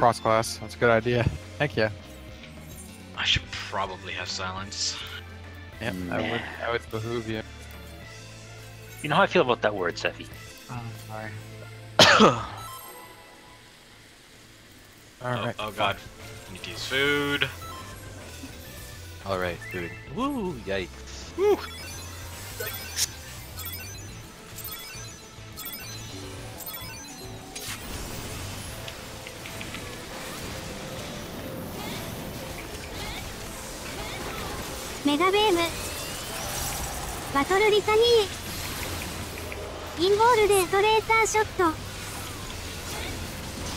cross class. That's a good idea. Thank you. I should probably have silence. Yep, I would that would behoove you. You know how I feel about that word, Sephi. Oh, sorry. oh, Alright. oh god. I need to use food. Alright, food. Woo, yikes. Woo!「ガベーム」「バトルリタニー」「インボールでストレーターショット」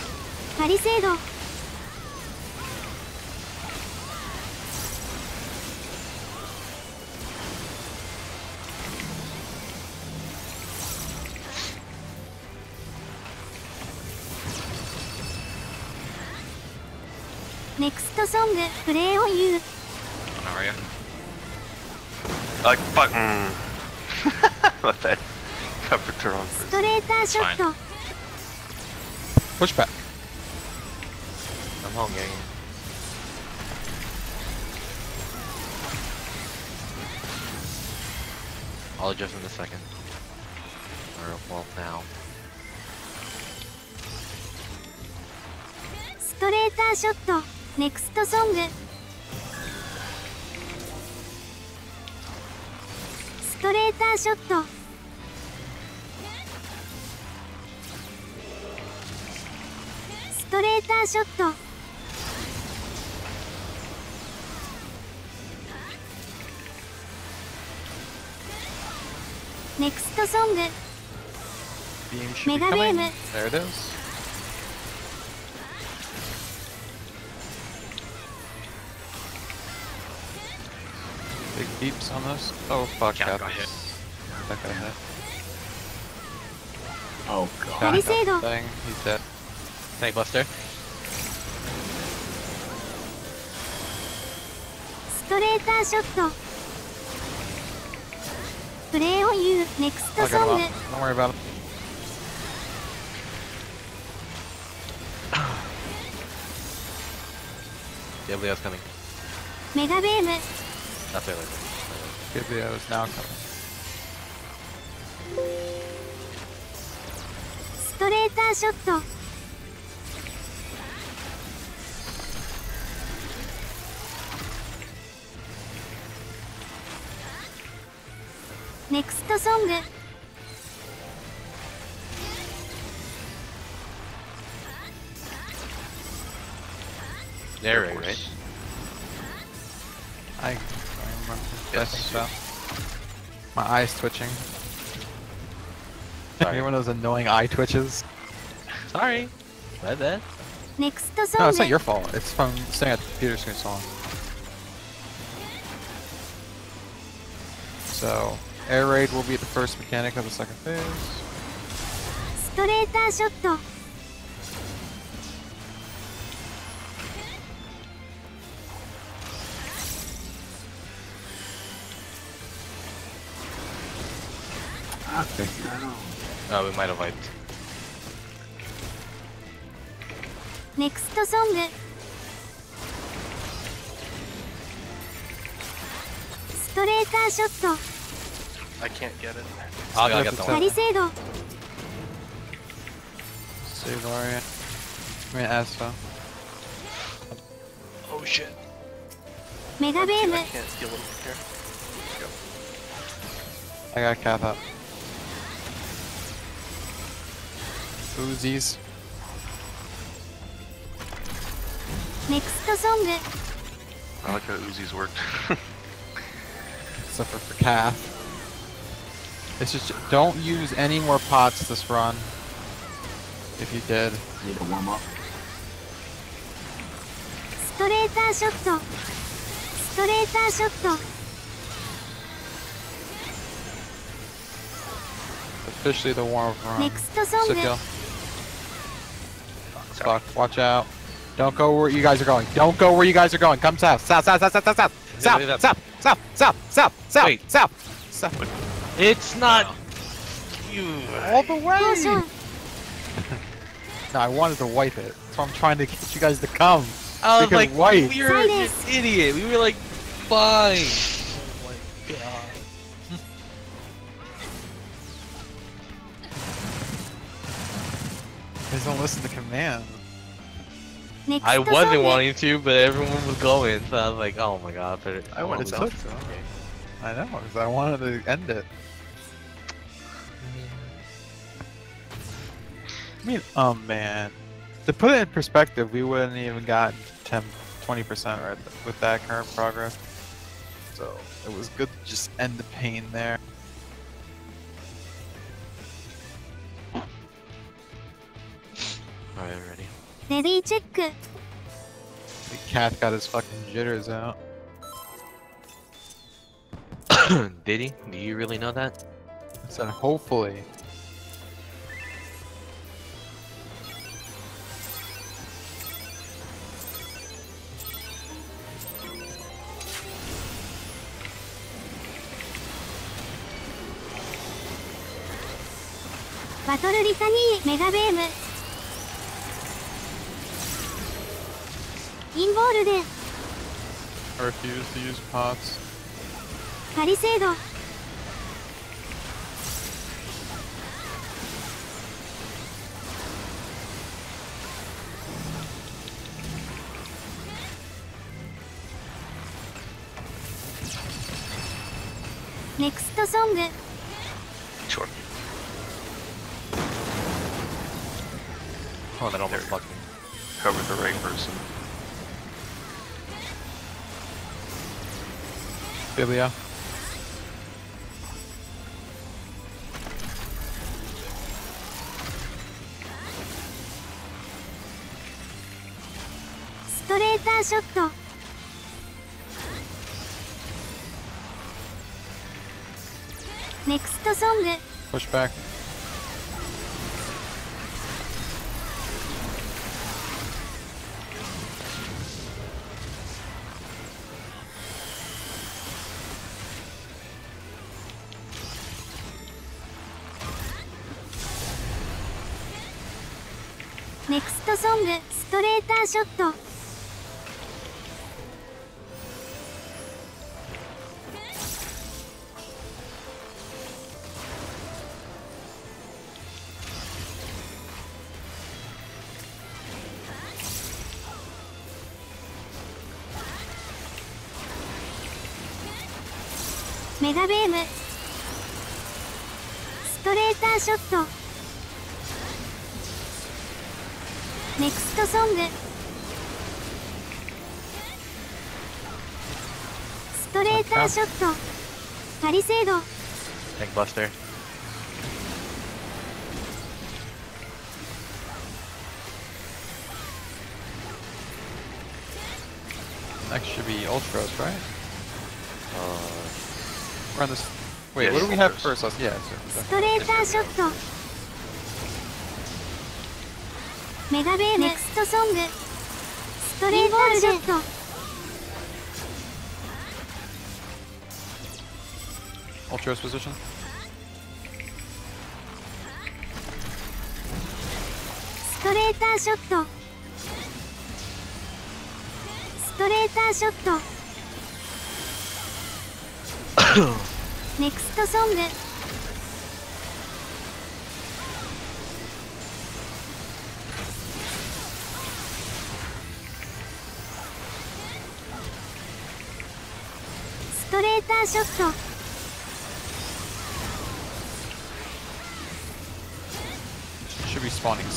「パリセード」ネクストソングプレイオンユー。Like, fuck. Let that cover turn on ス first. トレーターショット Push back. I'm home, gang. I'll adjust in a second. Or, well, now. ストレーターショットネクストソング ーターショットストレーターショットネクストソング Beam should be Mega coming. Beam. There it is. Big beeps on this. Oh fuck, Cat that got hit. that guy hit. Oh god. Got, got thing. He's dead. Snake Buster. Straighter shot. Play on you next I'll song. Don't worry about it. Diableo's coming. Mega Beam. Not Diableo's. Diableo's now coming. トレーターショットネクストソング There, right? I, I remember. I Yes. think so. My eye's twitching. Sorry. Any one of those annoying eye twitches? Sorry. My bad. ネクストソ No, ン it's グ not your fault. It's from staring at the computer screen so long. So, air raid will be the first mechanic of the second phase. ストレーターショット might have. Next song. Straighter shot. I can't get it. I'll get the one. Palisade. Save Orient. I mean, Oh shit. Mega Beam. I can't. I got cap up. Uzis. Next song. I like how Uzis worked. Except for, for Calf. It's just, don't use any more pots this run. If you did. Need to warm up. Straighter shot. Straighter shot. Officially the warm up run. Next song. Fuck, watch out. Don't go where you guys are going. Don't go where you guys are going. Come south. South, south, south, south, south, south, south, south, south, south, south, south, Wait. south, south. It's not you. All the way. No, I wanted to wipe it. That's why I'm trying to get you guys to come. I was like, wipe. we were an idiot. We were like, fine. Please don't listen to command. Next I wasn't wanting to, but everyone was going, so I was like, oh my god, but I wanted to. I know, because I wanted to end it. I mean, oh man. To put it in perspective, we wouldn't even gotten 10, 20% right with that current progress. So it was good to just end the pain there. Alright, ready. Ready, check. The cat got his fucking jitters out. Did he? Do you really know that? I said hopefully. Battle Litany Mega Beam I refuse to use pots. Palisade. Next song. Sure. Oh, that almost fucked me. Cover the right person. Here we are. Shot. Next song. Push back. ショット。メガベーム。ストレーターショット。Tank Buster. Next should be Ultros, right? Uh, Run this. Wait, yes, what do we have first? Us? yeah, sir. Mega Bay next song. Straight shot. so Ultros position. ストレーターショ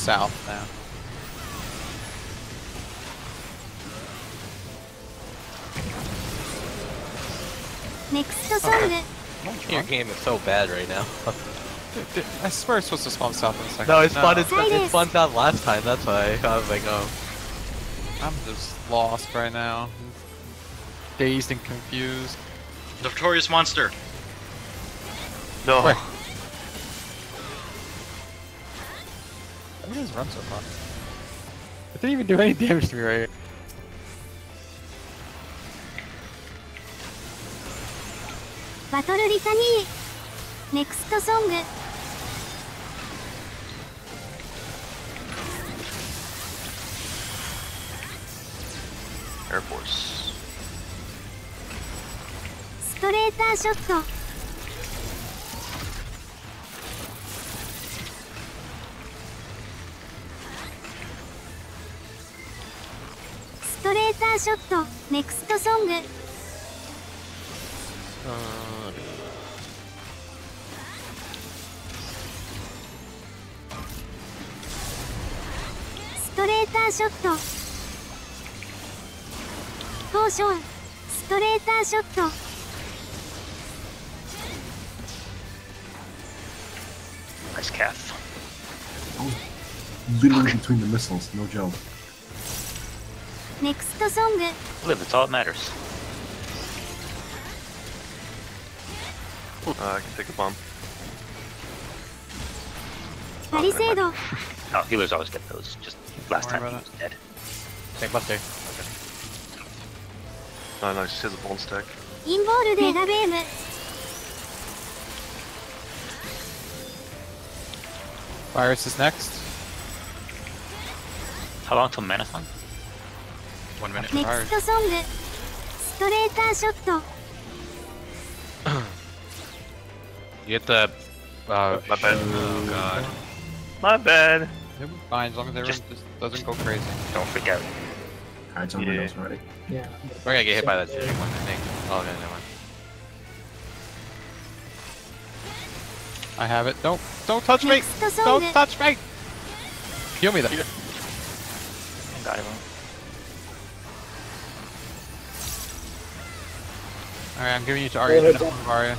south now. Okay. Your game is so bad right now. I swear it's supposed to spawn south in a second. No, it spawned, no. It, it spawned south last time, that's why. I was like, oh. I'm just lost right now. Dazed and confused. The victorious monster. No. Where? run so fast? It didn't even do any damage to me right here. Battle Litany! Next song! Air Force. ストレーターショットショットネクストソング。ストレーターショット。ポーションストレーターショット。Next song. Live, that's all that matters. Uh, I can take a bomb. Palisado. Oh, healers always get those. Just last time he was it. dead. Take buster. Okay. Oh, nice. Here's a bone stack. Involve hmm. Mega Beam. Virus is next. How long till Manathon? One minute. ネクストソングストレーターショット You get the. Uh, My bad. Oh god. My bad. It'll be fine as long as everyone Just- just doesn't go crazy. Don't freak out. Alright, so Yeah. windows ready. we're gonna get hit by that shooting one, I think. Oh, okay, never mind. I have it. Don't don't touch ネ me! クストソング Don't touch me! Heal me though. Got him. Alright, I'm giving you to Arya. Ahead, Arya.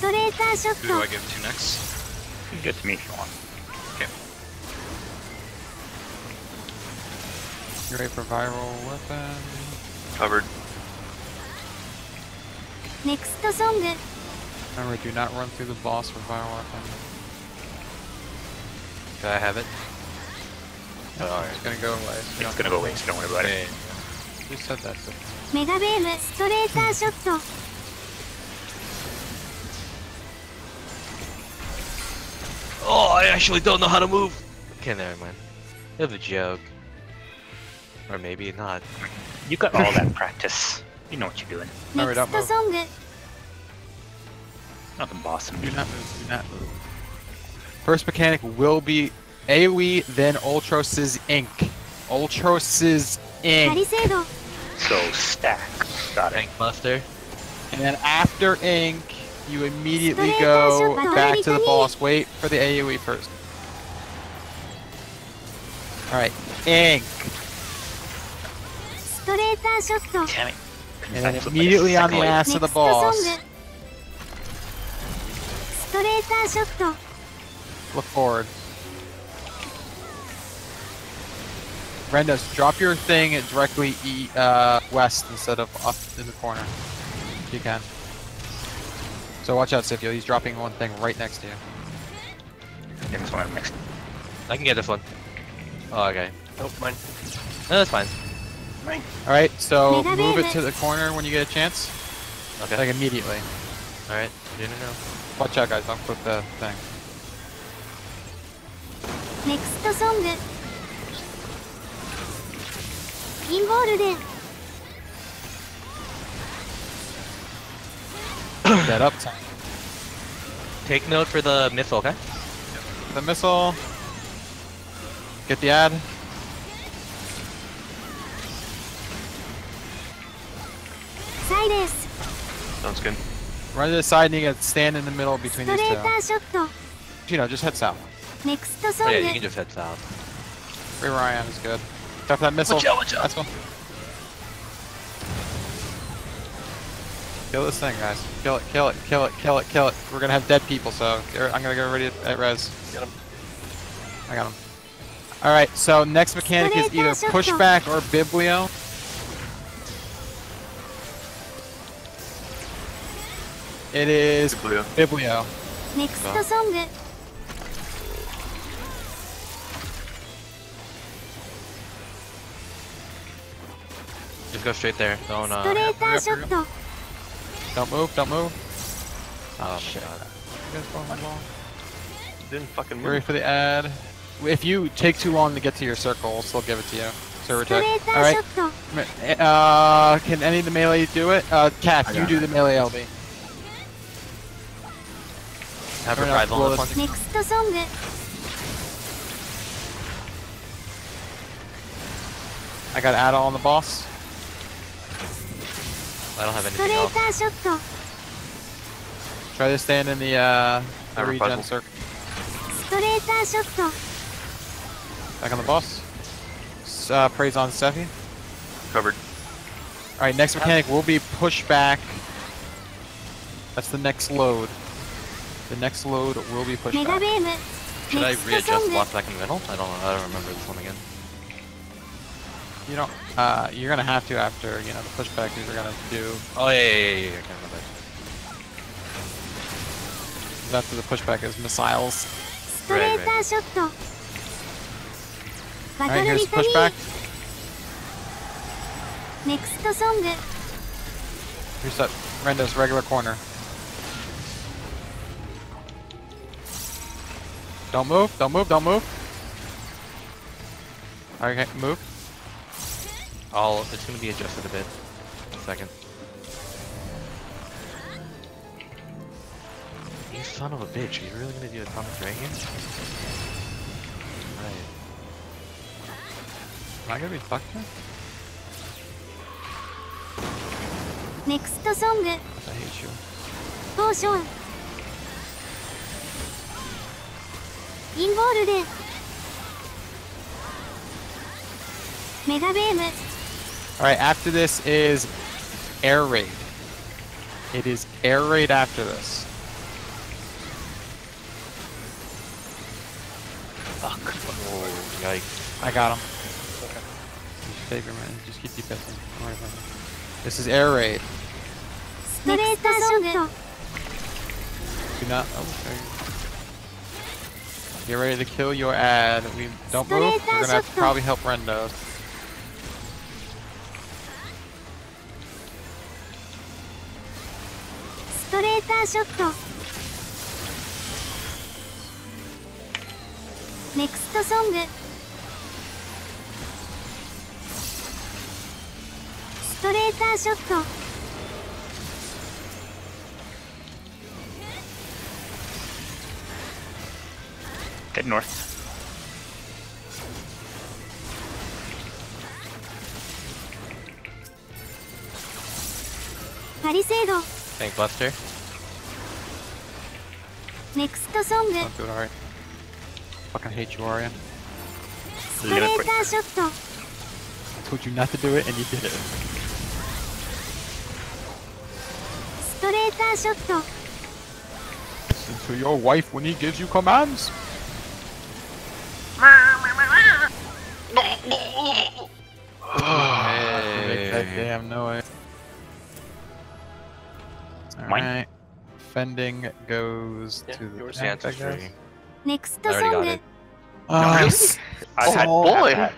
Who do I give to next? You can get to me if you want. Okay. You ready for viral weapon? Covered. Next song. Remember, do not run through the boss for viral weapon. Do I have it? Alright. oh, it's right. gonna go away. So it's gonna go away, so don't worry about it. Yeah, yeah. Who said that? Mega Beam, Straighter hmm. Shot. Oh, I actually don't know how to move. Okay, never mind. It was a joke. Or maybe not. You got all that practice. You know what you're doing. Hurry up, move. Song. Nothing bossing. Do not move, do not move. First mechanic will be AoE, then Ultros's Ink. Ultros's Ink. So stack. Got it. Ink Buster. And then after ink, you immediately go back to the boss. Wait for the AoE first. Alright, ink. Damn it. And then immediately on the ass of the boss. Look forward. Rendos, drop your thing directly e uh, west instead of up in the corner. If you can. So watch out, Scipio. He's dropping one thing right next to you. Yeah, this one next. I can get this one. Oh, okay. Oh, mine. No, that's fine. Alright, so move it to the corner when you get a chance. Okay. Like immediately. Alright. Didn't know. Watch out, guys. Don't clip the thing. ネク銀ゴールデン that up time. Take note for the missile, okay? The missile. Get the ad. Sidus. Sounds good. Run to the side and you can stand in the middle between these two. You know, just head south. Next oh, yeah, you can just head south. Ryan is good. Try that missile. Watch out, watch out. Kill this thing, guys. Kill it, kill it, kill it, kill it, kill it. We're gonna have dead people, so I'm gonna get ready at res. Get him. I got him. Alright, so next mechanic is either pushback or biblio. It is biblio. biblio. Next song. Just go straight there. Don't, uh, don't move, don't move. Oh Shit. my god. You guys going long? Didn't fucking move. Hurry for the ad. If you take too long to get to your circle, we'll still give it to you. Server tech. Alright. Uh, can any of the melee do it? Uh, Cap, you do it. the melee LB. Have a five on the Next song. I got Ada on the boss. I don't have anything else. Try to stand in the, uh, regen circle. Back on the boss. Uh, praise on Steffi. Covered. Alright, next mechanic will be pushback. That's the next load. The next load will be push back. Should I readjust block back in the middle? I don't I don't remember this one again. You don't uh, you're gonna have to after, you know, the pushback you're gonna do. Oh, yeah, yeah, yeah, yeah. I can't remember. After the pushback is missiles. Right, right. Alright, here's pushback. Next song. Here's that Rendo's regular corner. Don't move, don't move, don't move. Okay, move. I'll, it's gonna be adjusted a bit. In a second. You son of a bitch, are you really gonna do Atomic Dragon? Right. Am I gonna be fucked now? Next song. I hate you. Potion. All right, after this is air raid. It is air raid after this. Fuck. Oh, yikes. I got him. Okay. Favor, man. Just keep defending. Right, this is air raid. Do not. Oh, okay. Get ready to kill your ad. We don't move. We're gonna have to probably help Rendo. ターショットネクストソングストレーターショット Get north. パリセード Thanks, Buster. Next song. Don't do it, alright. Fucking hate you, Arya. Limit uh, shot. I told you not to do it and you did it. Straighter uh, shot. Listen to your wife when he gives you commands. Defending goes yeah, to the yours. tank, I guess. Next I already got ah, it. Oh, nice. I had oh, boy.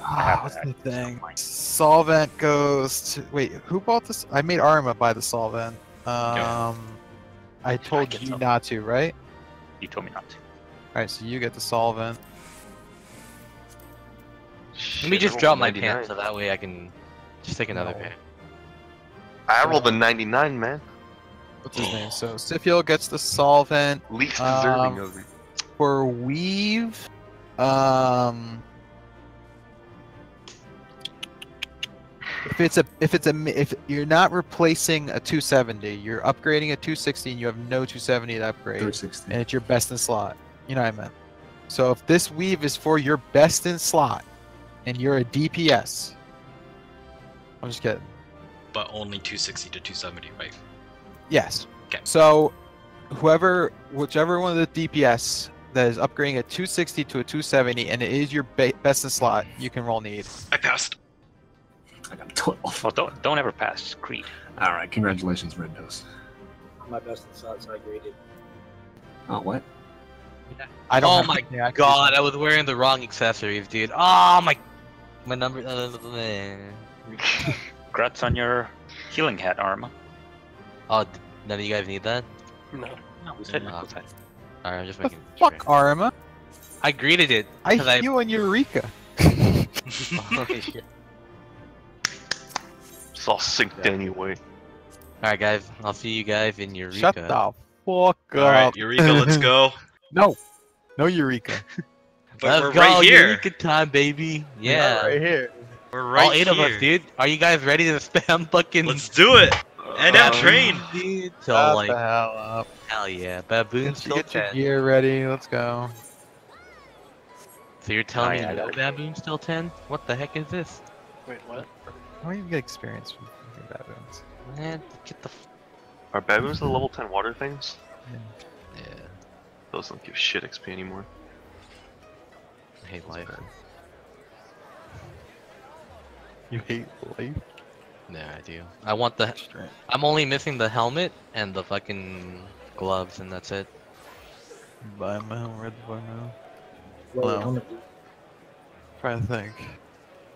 Oh, what's the thing? Solvent goes to. Wait, who bought this? I made Arma buy the solvent. Um, I told I you something. not to, right? You told me not to. Alright, so you get the solvent. Shit, Let me just drop my pants so that way I can just take another no. pair. I rolled a 99, man. What's his name? So Sifil gets the solvent. Least deserving Um, of it. For weave, um, if it's a if it's a if you're not replacing a 270, you're upgrading a 260, and you have no 270 to upgrade, 360. and it's your best in slot. You know what I meant. So if this weave is for your best in slot, and you're a DPS, I'm just kidding. But only 260 to 270, right? Yes. Okay. So, whoever, whichever one of the DPS that is upgrading a 260 to a 270, and it is your ba- best in slot, you can roll need. I passed. I got 12. Well, don't don't ever pass Creed. All right, congratulations, Red Nose. my best in slots I graded. Oh, what? I don't. Oh my anything I God, I was wearing the wrong accessories, dude. Oh my, my number. Uh, Congrats on your healing hat, Arma. Oh, d- none of you guys need that. No. No, we said No. we. Alright, I'm just The making. fuck, Arma? I greeted it. I 'cause I- you and Eureka. Oh, it's all synced anyway. Alright, guys. I'll see you guys in Eureka. Shut the fuck All up. right, Eureka, let's go. No, no Eureka. But Let's we're go, right here. Eureka time, baby. Yeah. right here. We're right All eight here. of us, dude. Are you guys ready to spam fucking Let's do it. And Um, out train. Dude, so Shut like, the hell up. hell yeah, baboons Get, still get your gear ready. Let's go. So you're telling Oh, me yeah, I no got it. baboon still 10? What the heck is this? Wait, what? How do you get experience from fucking baboons? Man, get the. F- Are baboons the level 10 water things? yeah, Those don't give shit XP anymore. I hate life. You hate life? No, I do. I want the. I'm only missing the helmet and the fucking gloves, and that's it. Buy my home red boy now. Wait, Hello. helmet. Trying to think.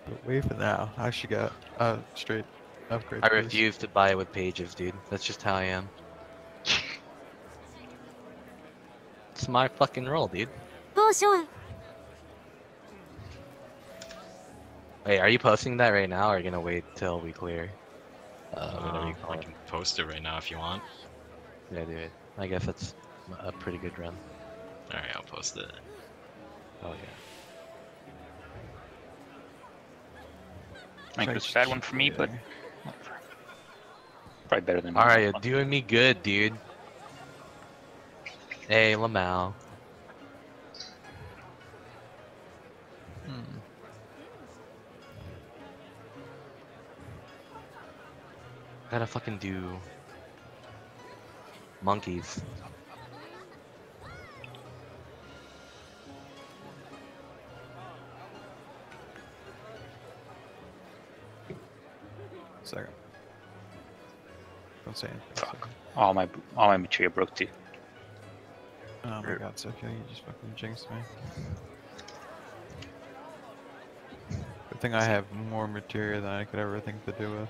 But wait for now. I should got uh straight upgrade. I please. refuse to buy it with pages, dude. That's just how I am. It's my fucking role, dude. Wait, are you posting that right now, or are you gonna wait till we clear? Uh, uh I can post it right now if you want. Yeah, do it. I guess that's a pretty good run. All right, I'll post it. Oh yeah. Like a bad one for me, but probably better than. All right, you're doing me good, dude. Hey, Lamal. Gotta fucking do monkeys. Second. Don't say anything. Fuck. All my all my material broke too. Oh my er. god, Sophia, you just fucking jinxed me. Good thing I have more material than I could ever think to do with.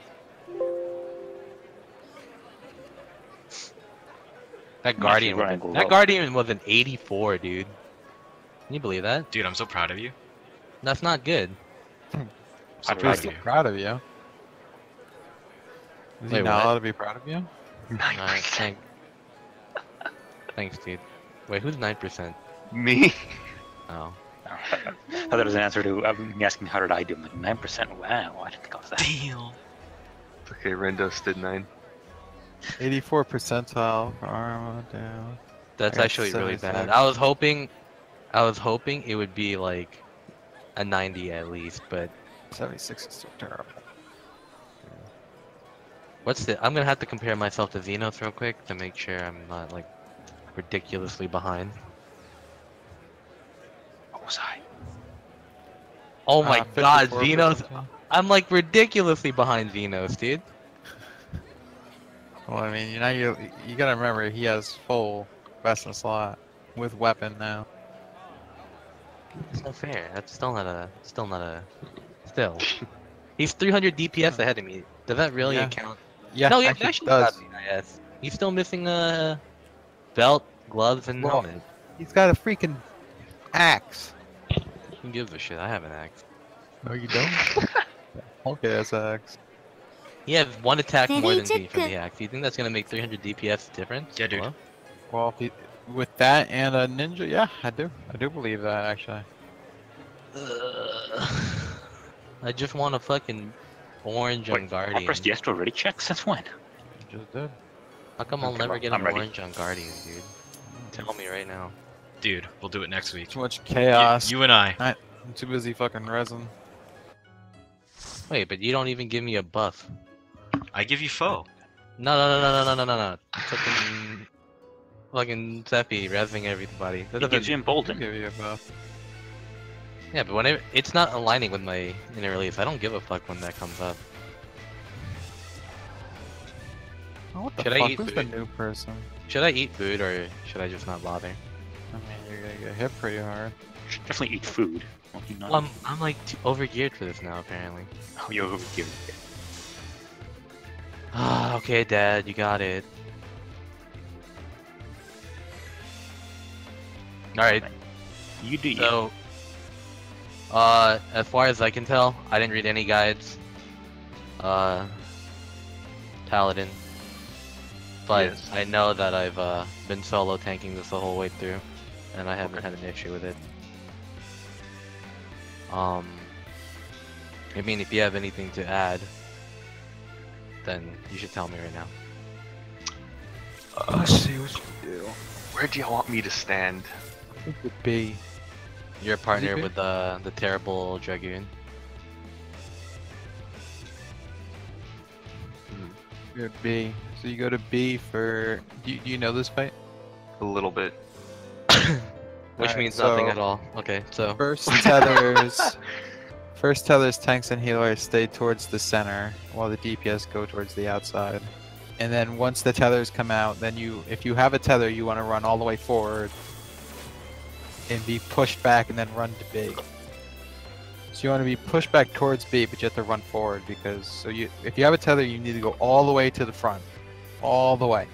That guardian, actually was an- low. that guardian was an 84, dude. Can you believe that? Dude, I'm so proud of you. That's not good. So How did proud I of do? you. Proud of you. Is he not what? allowed to be proud of you? Alright, thank. Thanks, dude. Wait, who's 9%? Me? Oh. I thought that was an answer to me asking how did I do. I'm like nine percent. Wow, I didn't think I was that. Damn. Okay, Rendos did 9. 84 percentile for armor down. That's actually really bad. I was hoping, I was hoping it would be like a 90 at least, but 76 is still terrible. what's the? I'm gonna have to compare myself to Xenos real quick to make sure I'm not like ridiculously behind. What was I? Oh my Uh, god, 54 Xenos! I'm like ridiculously behind Xenos, dude. Well, I mean, you know, you you gotta remember he has full best in slot with weapon now. It's not fair. That's still not a, still not a, still. He's 300 DPS ahead of me. Does that really Yeah. count? Yeah, no, yeah, actually, does. does. Yes. He's still missing a belt, gloves, and Well- helmet. He's got a freaking axe. Who gives a shit? I have an axe. No, you don't. Hulk ass axe. He has one attack more than me check from it. the axe. Do you think that's gonna make 300 DPS difference? Yeah, dude. Hello? Well, if he, with that and a ninja, yeah, I do. I do believe that actually. Ugh. I just want a fucking orange on Guardian. I pressed yes to already check. Since when? You just did. How come I'll Okay, never well, get I'm an ready. orange on Guardian, dude? Hmm. Tell me right now. Dude, we'll do it next week. Too much Y- chaos. you and I. I'm too busy fucking resin. Wait, but you don't even give me a buff. I give you foe. No, no, no, no, no, no, no, no. Fucking, fucking Seppi resing everybody. That It gives you I'll emboldened. give you a buff. Yeah, but whenever it's not aligning with my inner release, I don't give a fuck when that comes up. Oh, what the Should I fuck? eat Who's the new person? Should I eat food or should I just not bother? I mean, you're gonna get hit pretty hard. Should definitely eat food. Well, you know, Well, I'm, I'm like overgeared for this now, apparently. oh, you're overgiving it. Ah, okay, Dad, you got it. Alright, You do you. So, uh, as far as I can tell, I didn't read any guides. Uh, Paladin. But Yes. I know that I've uh, been solo tanking this the whole way through, and I haven't had an issue with it. Um, I mean, if you have anything to add, then you should tell me right now. Uh, let's see what you do. Where do y'all want me to stand? It would be You're partner with the the terrible dragoon. You're B. So you go to B for. Do you, do you know this fight? A little bit. Which Alright, means nothing so- at all. Okay, so First tethers. First tethers, tanks, and healers stay towards the center, while the DPS go towards the outside. And then once the tethers come out, then you, if you have a tether, you want to run all the way forward and be pushed back, and then run to B. So you want to be pushed back towards B, but you have to run forward because so you, if you have a tether, you need to go all the way to the front, all the way.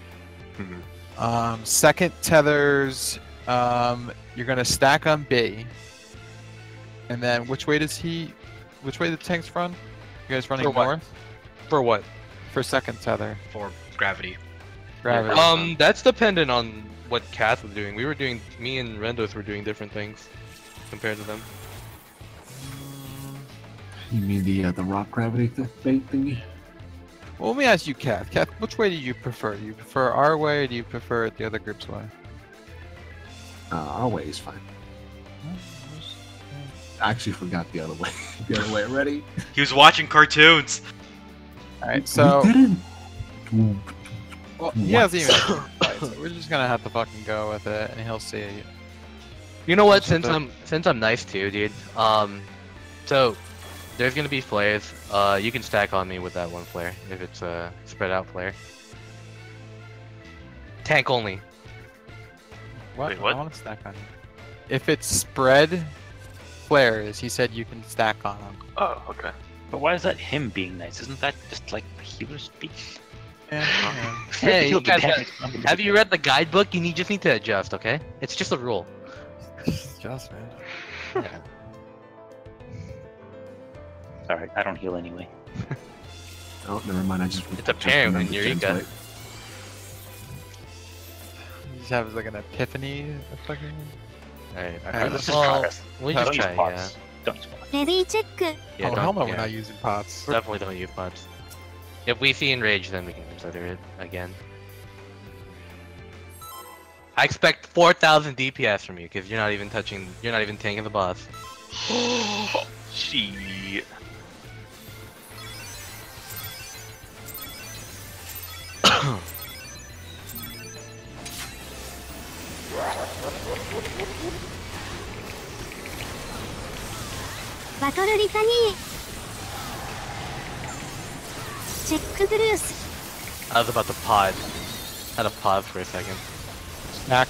Mhm. Um, second tethers, um, you're gonna stack on B. And then which way does he? Which way the tanks run? You guys running For what? north for what? for second tether? For gravity. Gravity. Um, that's dependent on what Kath was doing. We were doing, me and Rendos were doing different things compared to them. You mean the uh, the rock gravity th- bait thingy? Well, let me ask you, Kath. Kath, which way do you prefer? Do you prefer our way, or do you prefer the other group's way? Uh, our way is fine. I actually forgot the other way. the other way. Ready? He was watching cartoons. All right. So we didn't. well, he hasn't even. fight, so we're just gonna have to fucking go with it, and he'll see. it. You know what? Since the- I'm since I'm nice too, dude. Um, so there's gonna be flares. Uh, you can stack on me with that one flare if it's a spread out flare. Tank only. What? Wait, what? I want to stack on you. If it's spread flares, he said you can stack on them. Oh, okay. But why is that him being nice? Isn't that just like healer speech? Yeah, yeah. Hey, you guys. Have you read the guidebook? You need just need to adjust, okay? It's just a rule. Just man. Yeah. Alright, I don't heal anyway. Oh, never mind. I just. It's just apparent when remembered you're Jen's Ika. He just has like an epiphany. of Fucking. Alright, let's just try. We just try, yeah. Don't use pots. Maybe check. Yeah, don't using pots. Definitely don't use pots. If we see Enrage, then we can consider it again. I expect 4,000 DPS from you, because you're not even touching, you're not even tanking the boss. oh. バトルリタニーチェックブルース I was about to pod. Had to pause for a second. Snack.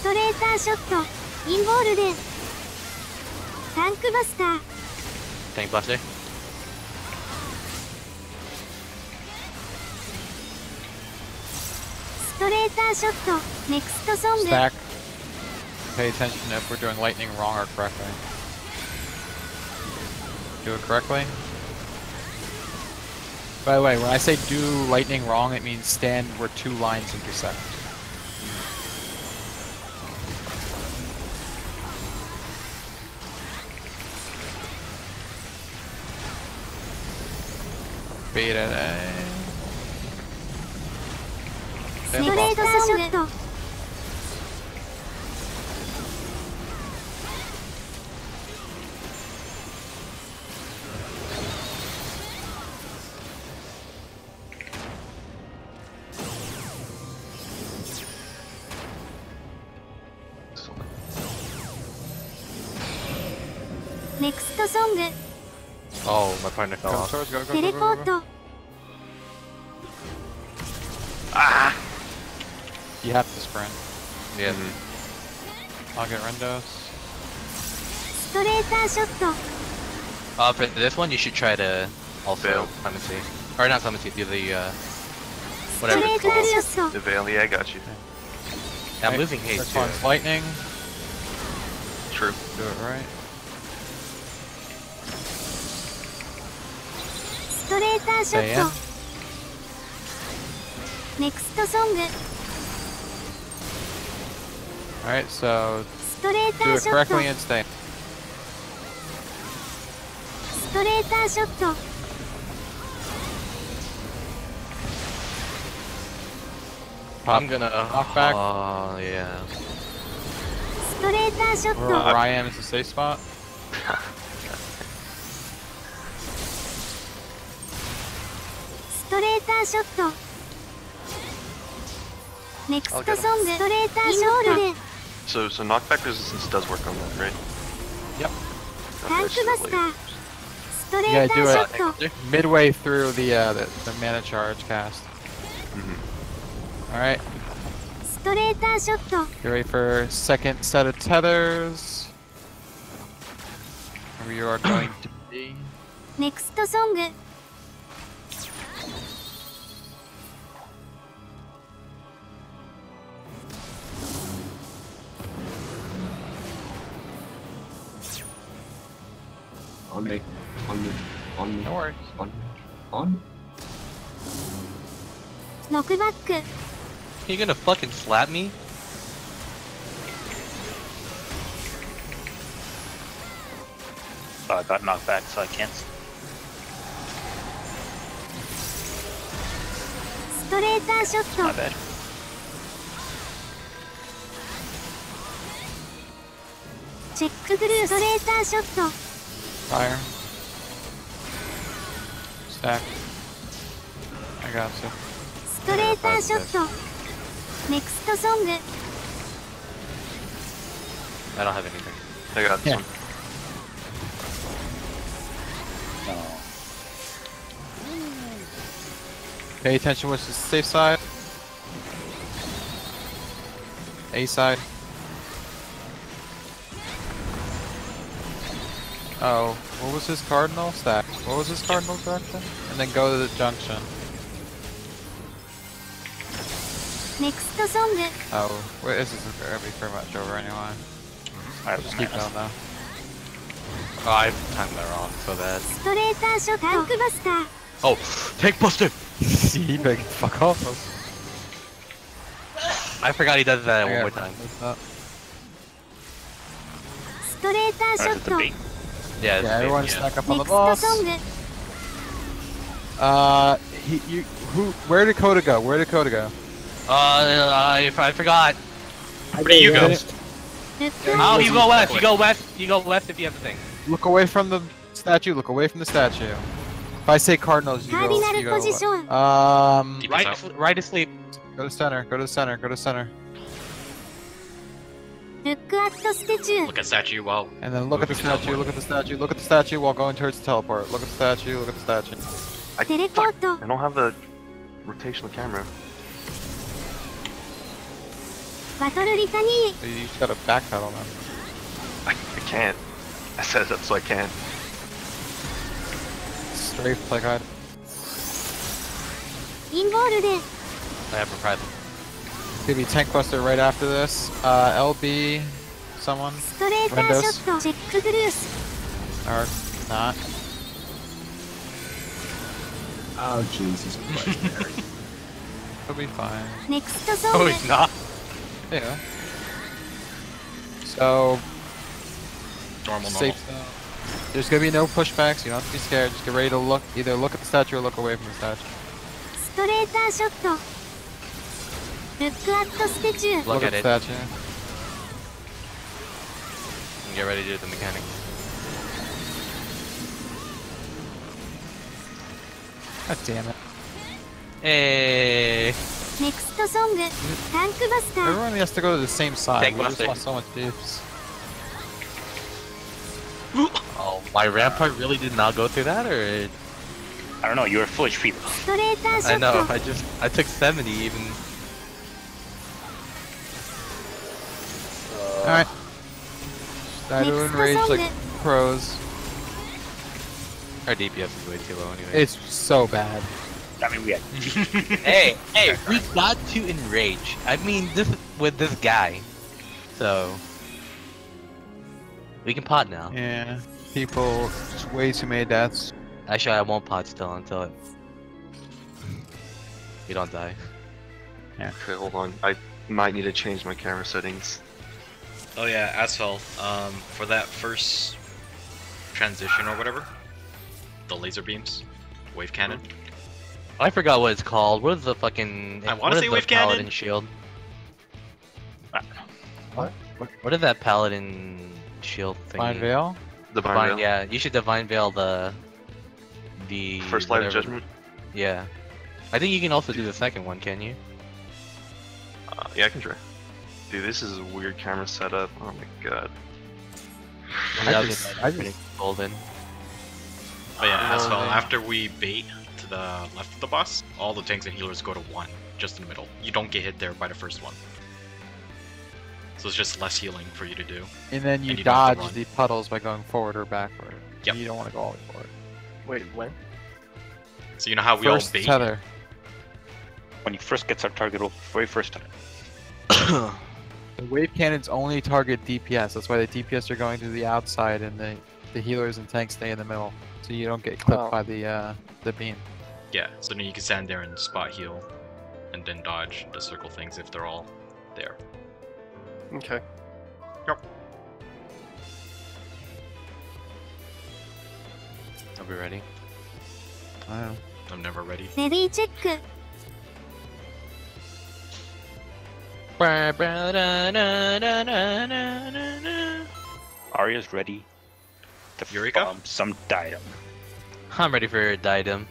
ストレーターショットインボールデンタンクバスター Tank Buster. ストレーターショットネクストソング Stack. Pay attention if we're doing lightning wrong or correctly. Do it correctly. By the way, when I say do lightning wrong, it means stand where two lines intersect. Beta. A. ストレーターショット find a car. Go, Ah! You have to sprint. Yeah. Mm -hmm. I'll get Rendos. Uh, for this one, you should try to also Veil. clemency. Or not clemency, do the, uh, whatever it's called. The Veil, yeah, I got you. Yeah, I'm right. losing haste. This one's lightning. True. Do it right. ターショ Stay ッ in. トネクストソング Alright, so ストレータ do ー it ショット correctly and stay. ストレーターショット Pop. I'm gonna. Knock back. Oh yeah. ストレーターショッ Where ト Ryan is a safe spot. ーターショットネクストソングストレーターショットで So, so knockback resistance does work on that, right? Yep. タン Okay, クバス so ター wait. ストレ You ー gotta タ do ーショ it ット midway through the uh, the, the mana charge cast. Mhm. Alright, ストレーターショット get ready for second set of tethers. Where you are going to be. ネク on. Knockback. You gonna fucking slap me? Oh, I got knocked back, so I can't. Straighter shot. My bad. Check through straighter shot. Fire Stack. I got you. ストレーターショットネクストソング I don't have anything. I got this Yeah. one. Pay attention which is the safe side. A side. Oh, what was his cardinal stack? What was his cardinal direction? And then go to the junction. Next zone. Oh, wait, this isn't gonna be pretty much over anyway. Alright, just keep going though. Oh, I timed that wrong, so bad. Tank Oh, take buster! See, big fuck off. I forgot he does that one more time. Straight right, shot. Yeah, yeah everyone stack up on the boss. Uh, he, you, who, where did Coda go? Where did Coda go? Uh, I, I forgot. Where do oh, you go? Oh, you go west. You go west. You go west if you have the thing. Look away from the statue. Look away from the statue. If I say cardinals, you go. You go um, right, right asleep. Go to center. Go to center. Go to center. Look at the statue. Look at statue. Wow. And then look, at the statue. Teleport. Look at the statue. Look at the statue while going towards the teleport. Look at the statue. Look at the statue. I, fuck, I don't have the rotational camera. So you just gotta backpedal now. I, I can't. I said that so I can. Strafe, play guide. I have a private. It's gonna be Tank Buster right after this. Uh, LB, someone? Windows? Or not. Oh, Jesus Christ, He'll be fine. Next zone. Oh, he's not? Yeah. So... Normal, normal. There's gonna be no pushbacks, you don't have to be scared. Just get ready to look, either look at the statue or look away from the statue. Look, Look at, it. And get ready to do the mechanics. God damn it. Hey. Next song, Tank Buster. Everyone has to go to the same side. Tank we Buster. just lost so much dupes. Oh, my rampart really did not go through that, or it... I don't know. You were foolish, people. I know. I just I took 70 even. Alright. Die to Next enrage like pros. Our DPS is way too low anyway. It's so bad. I mean, we had hey, hey, we got to enrage. I mean, this with this guy, so we can pod now. Yeah. People, it's way too many deaths. Actually, I won't pod still until it, we don't die. Okay, hold on. I might need to change my camera settings. Oh yeah, Asphalt. Um, for that first transition or whatever, the laser beams, wave cannon. I forgot what it's called. What is the fucking? I wanna what is say the wave cannon. paladin shield? What? What, What is that paladin shield thing? Fine Veil? Divine Divine, Veil. yeah. You should divine veil the the First light of judgment. Yeah. I think you can also do the second one, can you? Uh, yeah, I can try. Dude, this is a weird camera setup. Oh my god. I That just- was I pretty just- golden. Oh yeah, Oh, uh, Asphalt. After we bait to the left of the boss, all the tanks and healers go to one, just in the middle. You don't get hit there by the first one. So it's just less healing for you to do. And then you, And you don't have to dodge the puddles by going forward or backward. Yep. You don't want to go all the way forward. Wait, when? So you know how we First all bait. tether. when he first gets our target off very first time. The wave cannons only target DPS. That's why the DPS are going to the outside and the, the healers and tanks stay in the middle. So you don't get clipped Oh. by the uh, the beam. Yeah, so then you can stand there and spot heal, and then dodge the circle things if they're all there. Okay. Are we ready? I don't know. I'm never ready. レデ Arya's ready to Eureka? farm some diadem. I'm ready for your diadem.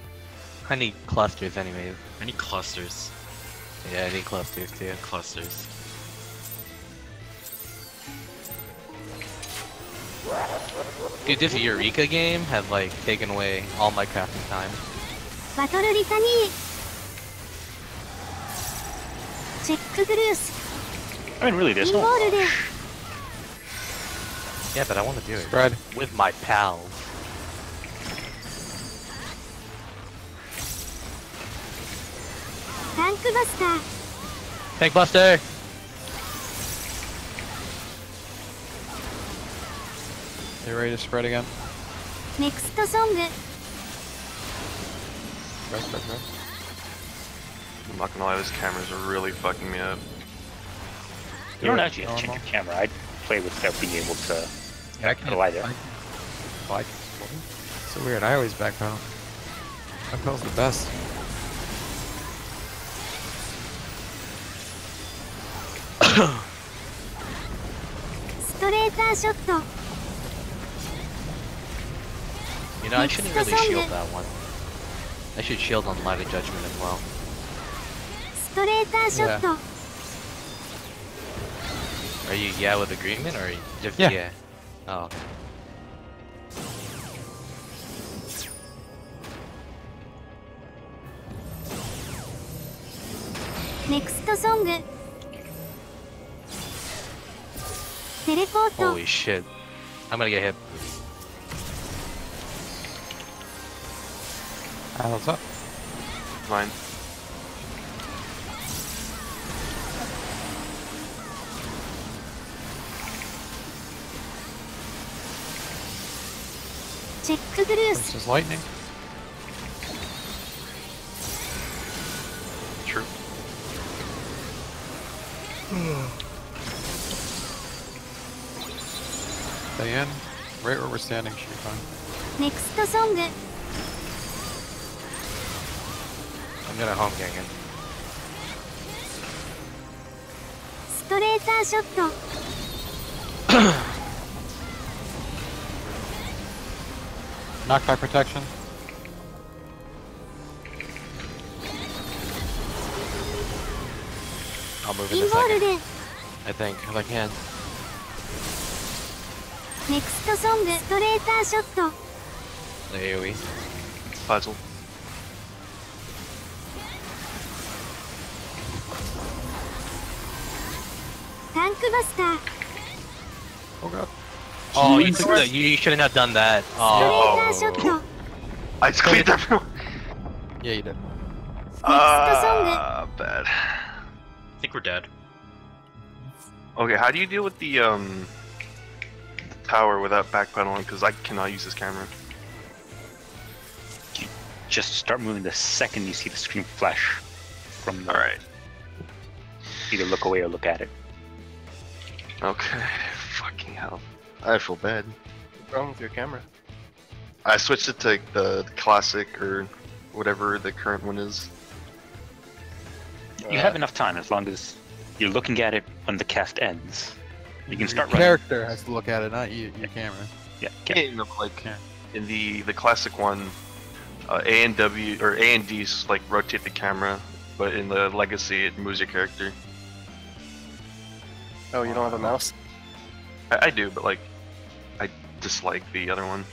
I need clusters anyways. I need clusters. Yeah, I need clusters too. Clusters. Dude, this Eureka game has like taken away all my crafting time. I mean, really, there's no rush. Yeah, but I want to do it Spread. with my pals. Tank Buster. Tank Buster. They ready to spread again. Next song. Rest, rest, rest. I'm not gonna lie, those cameras are really fucking me up. You don't actually have to change your camera. I play without being able to yeah, I can't lie there. I can, so weird. I always backpedal. Backpedal's the best. you know, I shouldn't really shield that one. I should shield on Light of Judgment as well. ストレーターショット。Yeah. Are you yeah with agreement or just yeah? yeah? Oh. Next song. Teleport. Holy shit. I'm gonna get hit. Ah, what's up? Mine. チェックグルース is lightning. True. Stay in. Right where we're standing should be fine. Next song. I'm gonna Holmgang it. shot. Knocked by protection. I'll move in a second. I think, if I can. Next song, straighter shot. The AoE. Puzzle. Tank Buster. Oh god. Oh, you, took the, you shouldn't have done that. Oh. I screamed. everyone. Yeah, you did. Uh, bad. I think we're dead. Okay, how do you deal with the um the tower without backpedaling? Because I cannot use this camera. You just start moving the second you see the screen flash from the. All right. Either look away or look at it. Okay. Fucking hell. I feel bad. What's wrong with your camera? I switched it to the classic or whatever the current one is. You have enough time as long as you're looking at it when the cast ends. You can start Your running. character has to look at it, not you, your camera. Yeah. Yeah, you know, like in the the classic one, uh, A and W or A and D's like rotate the camera, but in the legacy it moves your character. Oh, you don't have a mouse? I, I do, but like, I dislike the other one?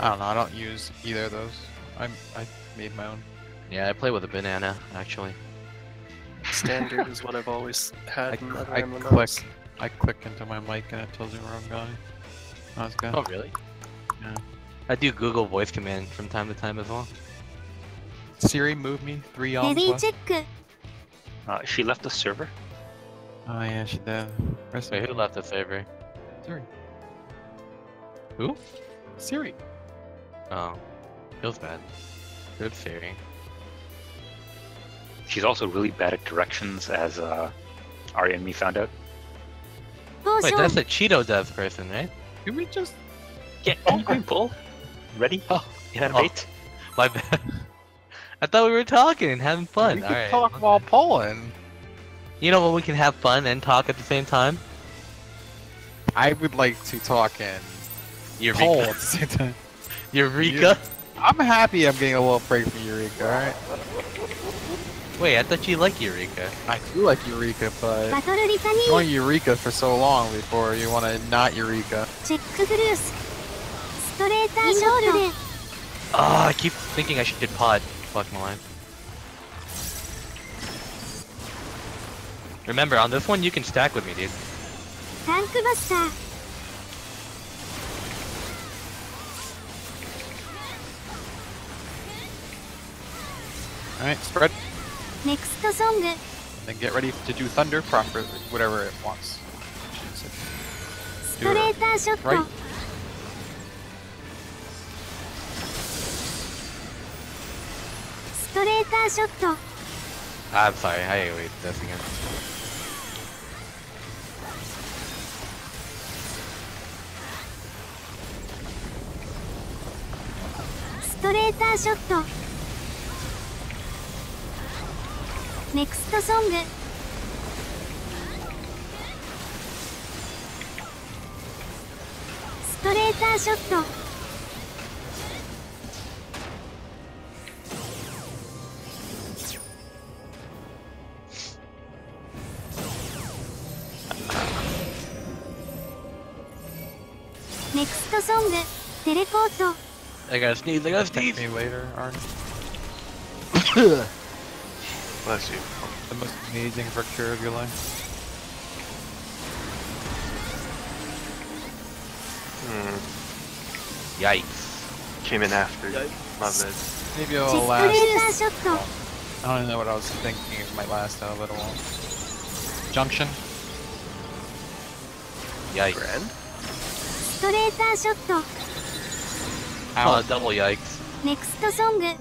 I don't know. I don't use either of those. I I made my own. Yeah, I play with a banana actually. Standard is what I've always had. I, in other I MMOs. click. I click into my mic and it tells me where I'm going. Oh, good. oh really? Yeah. I do Google voice command from time to time as well. Siri, move me three on. Uh, she left the server. Oh yeah, she did. Wait, who left the server? Siri. Who? Siri. Oh. Feels bad. Good Siri. She's also really bad at directions, as uh, Arya and me found out. Wait, that's a Cheeto Dev person, right? Can we just get on oh, pull? Ready? Oh, you oh. my bad. I thought we were talking and having fun. We can right. talk while pulling. You know when we can have fun and talk at the same time? I would like to talk in Eureka. Poll at the same time. Eureka? I'm happy I'm getting a little break from Eureka, alright? Wait, I thought you liked Eureka. I do like Eureka, but going Eureka for so long before you want to not Eureka. Oh, I keep thinking I should get pod. Fuck my life. Remember, on this one you can stack with me, dude. タンクバスター All right, spread. Next to song. Then get ready to do thunder proper, whatever it wants. Straighter shot. Right. Straighter shot. I'm sorry, I wait That's again. ストレーターショット。ネクストソング。ストレーターショット。ネクストソング。テレポート。I gotta sneeze, I gotta sneeze! me later, Arnold. Bless you. The most amazing fracture of your life. Hmm. Yikes. Came in after. Yikes. My. Maybe I'll last. I don't know what I was thinking. It might last a little while. Junction. Yikes. Grand? Ow, oh, double yikes. Next song.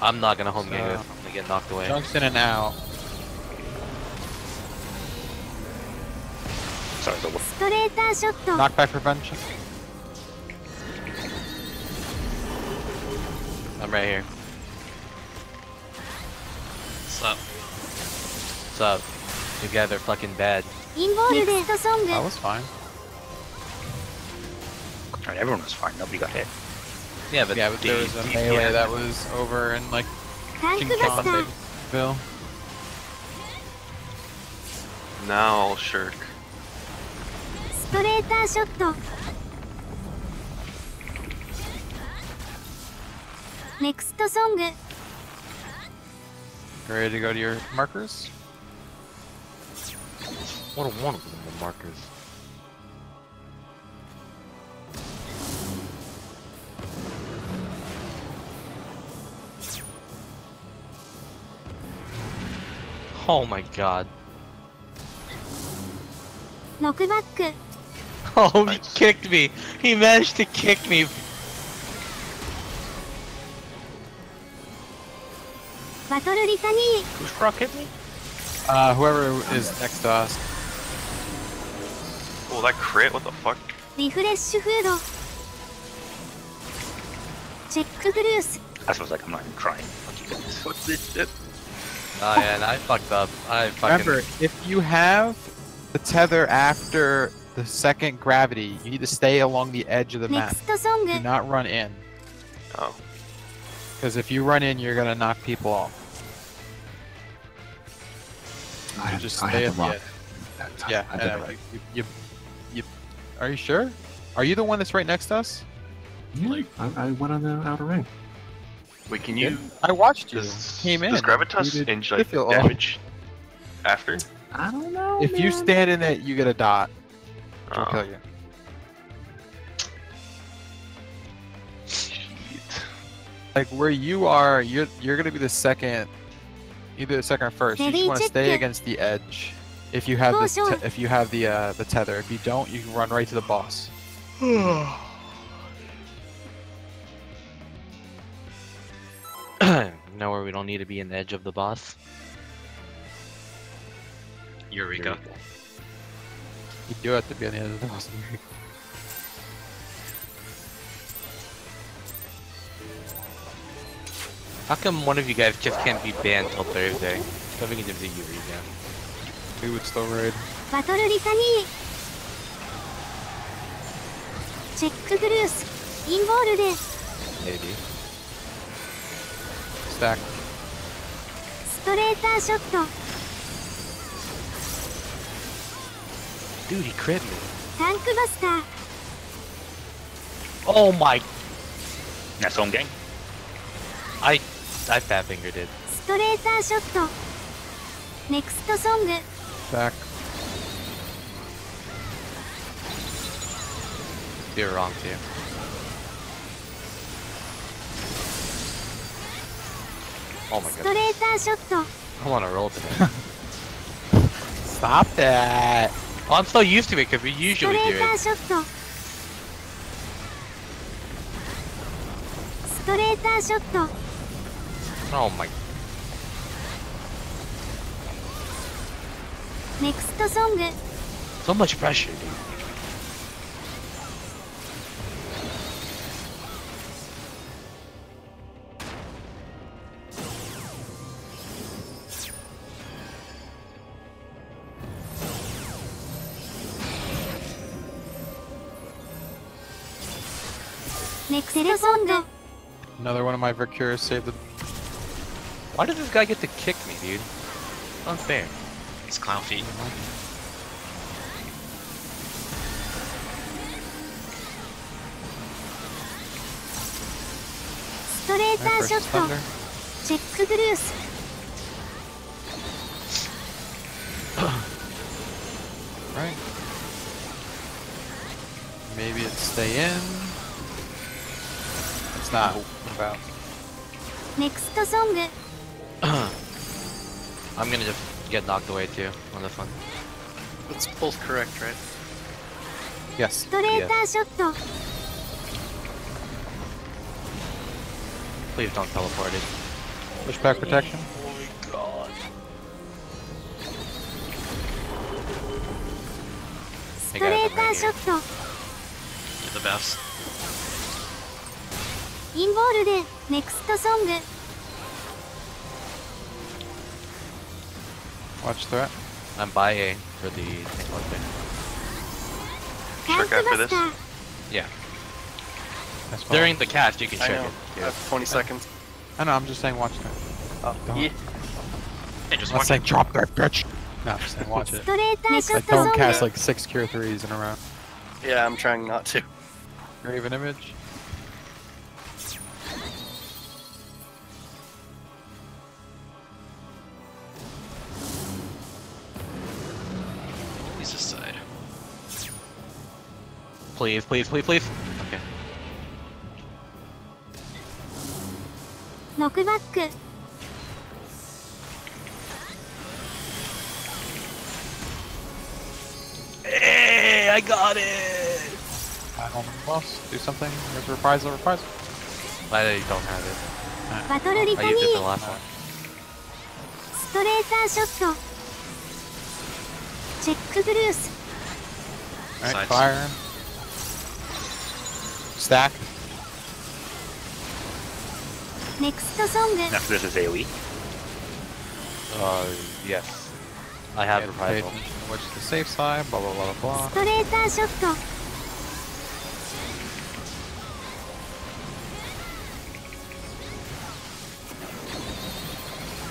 I'm not gonna home so, gang this. I'm gonna get knocked away. Junk's in and out. Sorry, double. Knockback prevention. I'm right here. What's up? What's up? together fucking bad. I was fine. Everyone was fine. Nobody got hit. Yeah, but, yeah, but there was a melee yeah. that was over in like Kingsville. Now I'll shirk. Straighter shot. Next song. Ready to go to your markers? What a wonderful Marcus! Oh my god. Knock back. Oh, he kicked me. He managed to kick me. Battle Who struck hit me? Uh, whoever is next to us. Oh, that crit, what the fuck? Refresh food. Check cruise. I suppose like, I'm not even trying. Fuck you guys. Fuck this shit. Oh yeah, I fucked up. I fucking... Remember, if you have the tether after the second gravity, you need to stay along the edge of the map. Do not run in. Oh. Because if you run in, you're gonna knock people off. I had, Just I stay had at the the rock. edge. that time. Yeah, I did uh, right. you, you, you, Are you sure? Are you the one that's right next to us? Yeah, I, I went on the outer ring. Wait, can you? I watched you. Does, Came in. does and gravitas you did inj like Sheffield off. damage after? I don't know. If you stand in it, you get a dot. It'll Oh, kill you. shit. Like where you are, you're you're gonna be the second, either the second or first. You just want to stay against the edge. If you have the if you have the uh, the tether, if you don't, you can run right to the boss. know where we don't need to be in the edge of the boss. Eureka. You do have to be on the edge of the boss. How come one of you guys just can't be banned till Thursday? Something in the you again. We would still raid? Battle Litany! Check Bruce! Involved! Maybe. Stack. Straighter shot! Dude, he crit me. Tank Buster! Oh my! That's Holmgang. I I fat fingered it. Straighter shot. Next song. Back. You're wrong too. Oh my god. Straighter shot. I'm on a roll today. Stop that! Oh, I'm so used to it because we usually do it. Shot. ストレーターショット Oh my. Next song. So much pressure, dude. Next song. Another one of my Vercura saved the why does this guy get to kick me, dude? Unfair. It's clown feet. Thunder. right. Maybe it's stay in. It's not about. Next song. I'm gonna just get knocked away too on this one. That's both correct, right? Yes. Yeah. Please don't teleport it. Pushback protection. Oh my god. Hey guys, I'm You're the best. インボールでネクストソング Watch threat. I'm by A for the thing. Check out for this? Yeah. That's During the cast, you can I check know. it. Yeah. 20 seconds. I know, I'm just saying watch that. Oh, don't. Yeah. Just I'm saying it. drop that bitch! No, I'm just saying watch it. like, don't cast like six cure threes in a row. Yeah, I'm trying not to. Graven image. please, please, please, please. Okay. Knockback. Hey, I got it! I don't know. lost. Do something. There's a reprisal, reprisal. you don't have it. Battle I used it the last one. ストレーターショットチェックブルース Right, fire stack. Next song. Next is AoE. Uh, yes. I have yeah, revival. Which is the safe side, blah blah blah blah. Straighter shot.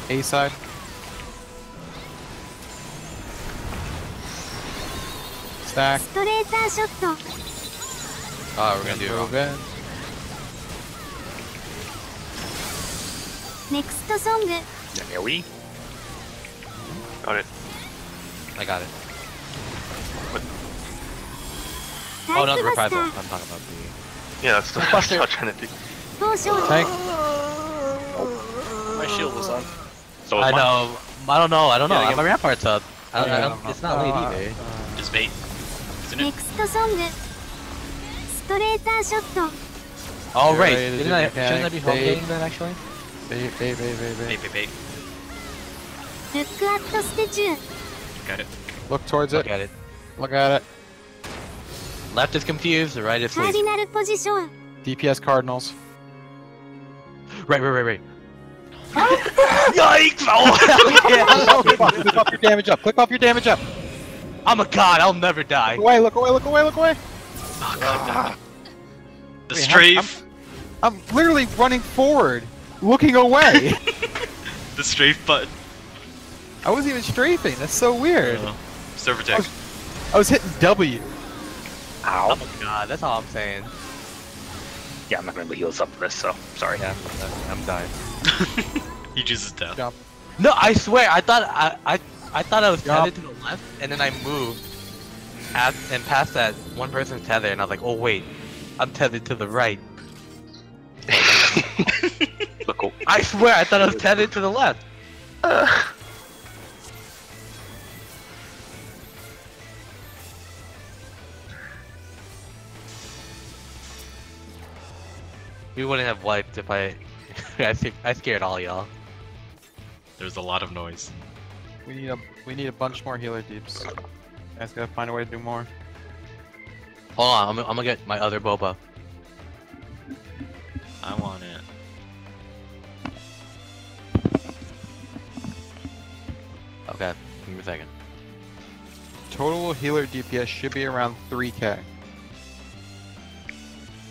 A side. Stack. Straighter shot. Ah, we're gonna do it wrong. Next song. Yeah, we. Got it. I got it. What? Oh, not the revival. I'm talking about the. Yeah, that's the one I'm trying to do. Tank. Oh. My shield was on. So was I mine. know. I don't know. I don't know. Yeah, my rampart's up. I don't, yeah, I don't, it's not late either. Just bait. Isn't it? Next song. All right. Didn't I, shouldn't I be holding that actually? Bait, bait, bait, bait, bait. Bait, bait, bait. At statue. Got it. Look towards Look it. Look at it. Look at it. Left is confused, right is sleep. Cardinal position. DPS Cardinals. Right, right, right, right. Yikes! Oh, yeah. Click off your damage up. Click off your damage up. I'm a god. I'll never die. Look away, look away, look away, look away. Oh god damn. The Wait, strafe! I'm literally running forward, looking away. The strafe button. I wasn't even strafing. That's so weird. Uh, server tech. I was hitting W. Ow. I'm god, that's all I'm saying. Yeah, I'm not gonna heals up for this, so sorry. Yeah, I'm, I'm dying. he chooses death. Jump. No, I swear, I thought I I, I thought I was Yup. tethered to the left, and then I moved at, and past that one person's tether, and I was like, oh wait, I'm tethered to the right. Look. I swear, I thought I was tethered to the left. We wouldn't have wiped if I, I, I scared all y'all. There's a lot of noise. We need a we need a bunch more healer deeps. Guys gotta find a way to do more. Hold on, I'm, I'm gonna get my other boba. I want it. Okay, give me a second. Total healer DPS should be around 3k.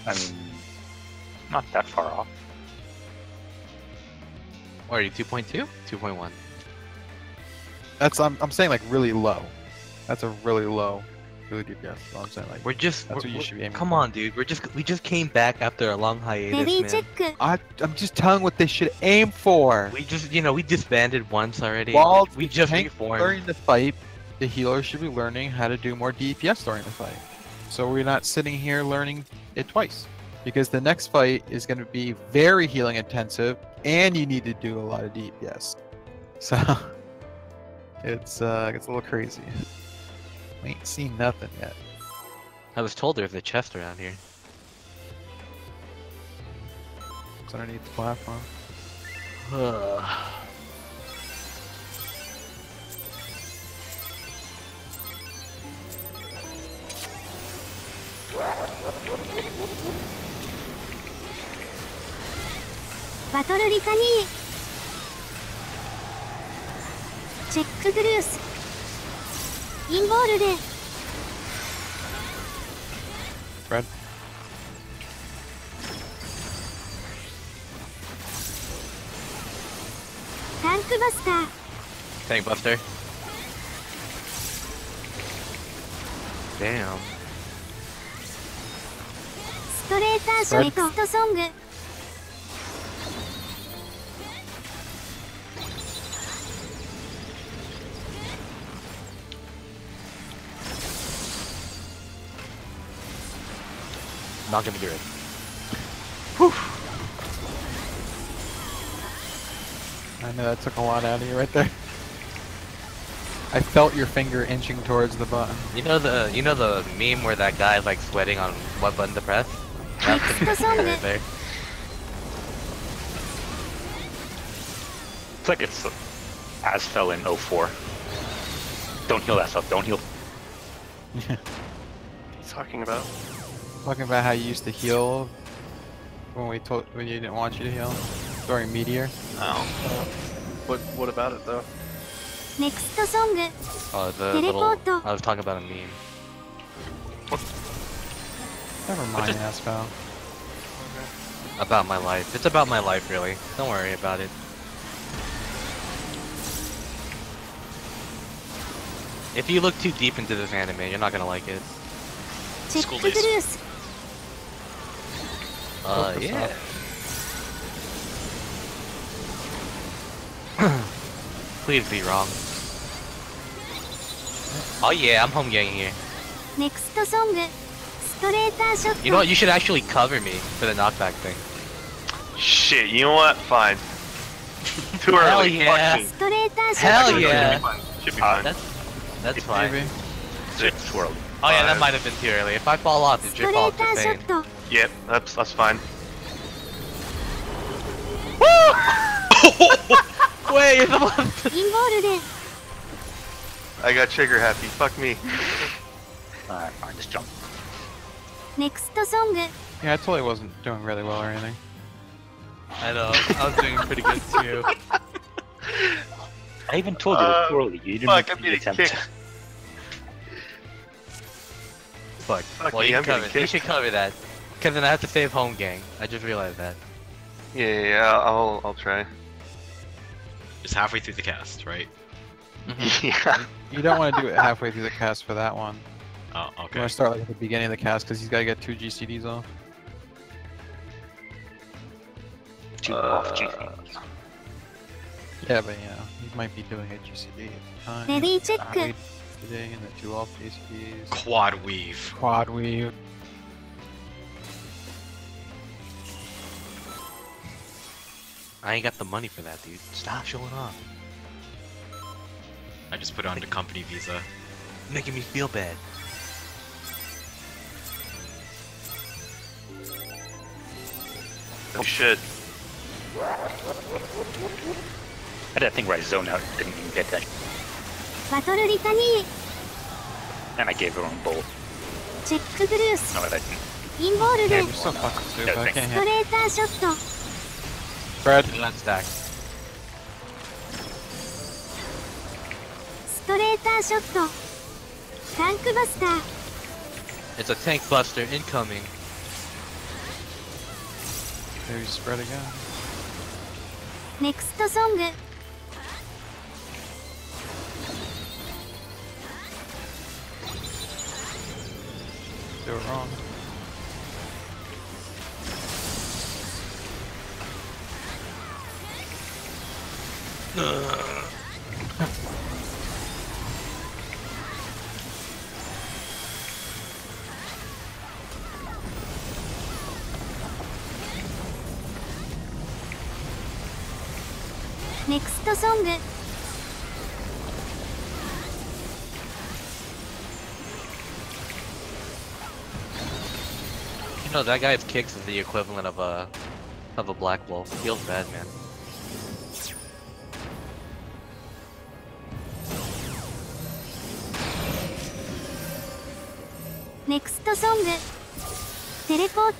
I mean, not that far off. What are you, 2.2? 2.1. That's I'm I'm saying like really low. That's a really low, really DPS. That's what I'm saying. Like, we're just. That's we're, what you should be aiming Come for. on, dude. We're just. We just came back after a long hiatus, man. I, I'm just telling what they should aim for. We just, you know, we disbanded once already. While we just tank reformed. during the fight, the healer should be learning how to do more DPS during the fight. So we're not sitting here learning it twice. Because the next fight is going to be very healing intensive, and you need to do a lot of DPS. So it's uh, it's a little crazy. We ain't seen nothing yet. I was told there's a chest around here. It's underneath the platform. Battle Litany! Check Bruce. インボールデン」 Red. 「タンクバスター」 Tank Buster. Damn. ストレーターショットネクストソング Not gonna do it. Whew. I know that took a lot out of you right there. I felt your finger inching towards the button. You know the you know the meme where that guy's like sweating on what button to press? That's the right there. It's like it's as fell in 04. Don't heal that stuff. Don't heal. What are you talking about? Talking about how you used to heal when we told when you didn't want you to heal during meteor. No. Uh, what what about it though? Next song. Uh, the little, I was talking about a meme. What? Never mind, just... Aspo. Okay. About my life. It's about my life, really. Don't worry about it. If you look too deep into this anime, you're not gonna like it. School days. Uh, yeah. Please be wrong. Oh yeah, I'm home getting here. Next song, Straightern Shot. You know what? You should actually cover me for the knockback thing. Shit. You know what? Fine. Too early. Hell yeah. Straightern Hell yeah. Should be fine. Uh, that's that's fine. Too early. Oh yeah, that might have been too early. If I fall off, it's your fault. Yep, that's that's fine. Woo! Wait, the one. I got trigger happy. Fuck me. Alright, fine, just jump. Next song. Yeah, I totally wasn't doing really well or anything. I know. I was doing pretty good too. I even told you uh, poorly. You didn't fuck, make the attempt. Kicked. Fuck. fuck well, me, you, cover, you should cover that. Cause then I have to save Holmgang. I just realized that. Yeah, yeah, yeah, I'll I'll try. It's halfway through the cast, right? yeah. You don't want to do it halfway through the cast for that one. Oh, okay. You want to start like at the beginning of the cast because he's got to get two GCDs off. Two Uh, off GC. Yeah, but yeah, he might be doing a GCD at the time. Ready, check. Wait, Today and the two off GCDs. Quad weave. Quad weave. I ain't got the money for that, dude. Stop showing off. I just put it on the company visa. Making me feel bad. Oh shit. I did a thing where I zoned out and didn't even get that. Battle Litany. And I gave her on bowl. Check Bruce. No, I didn't. Involved. Yeah, so fucking stupid. I can't hit. レーターショット Fred. Do not stack. ストレーターショットタンクバスター It's a tank buster incoming. Maybe spread again. ネク that guy's kicks is the equivalent of a of a black wolf. Feels bad, man. Next song, teleport.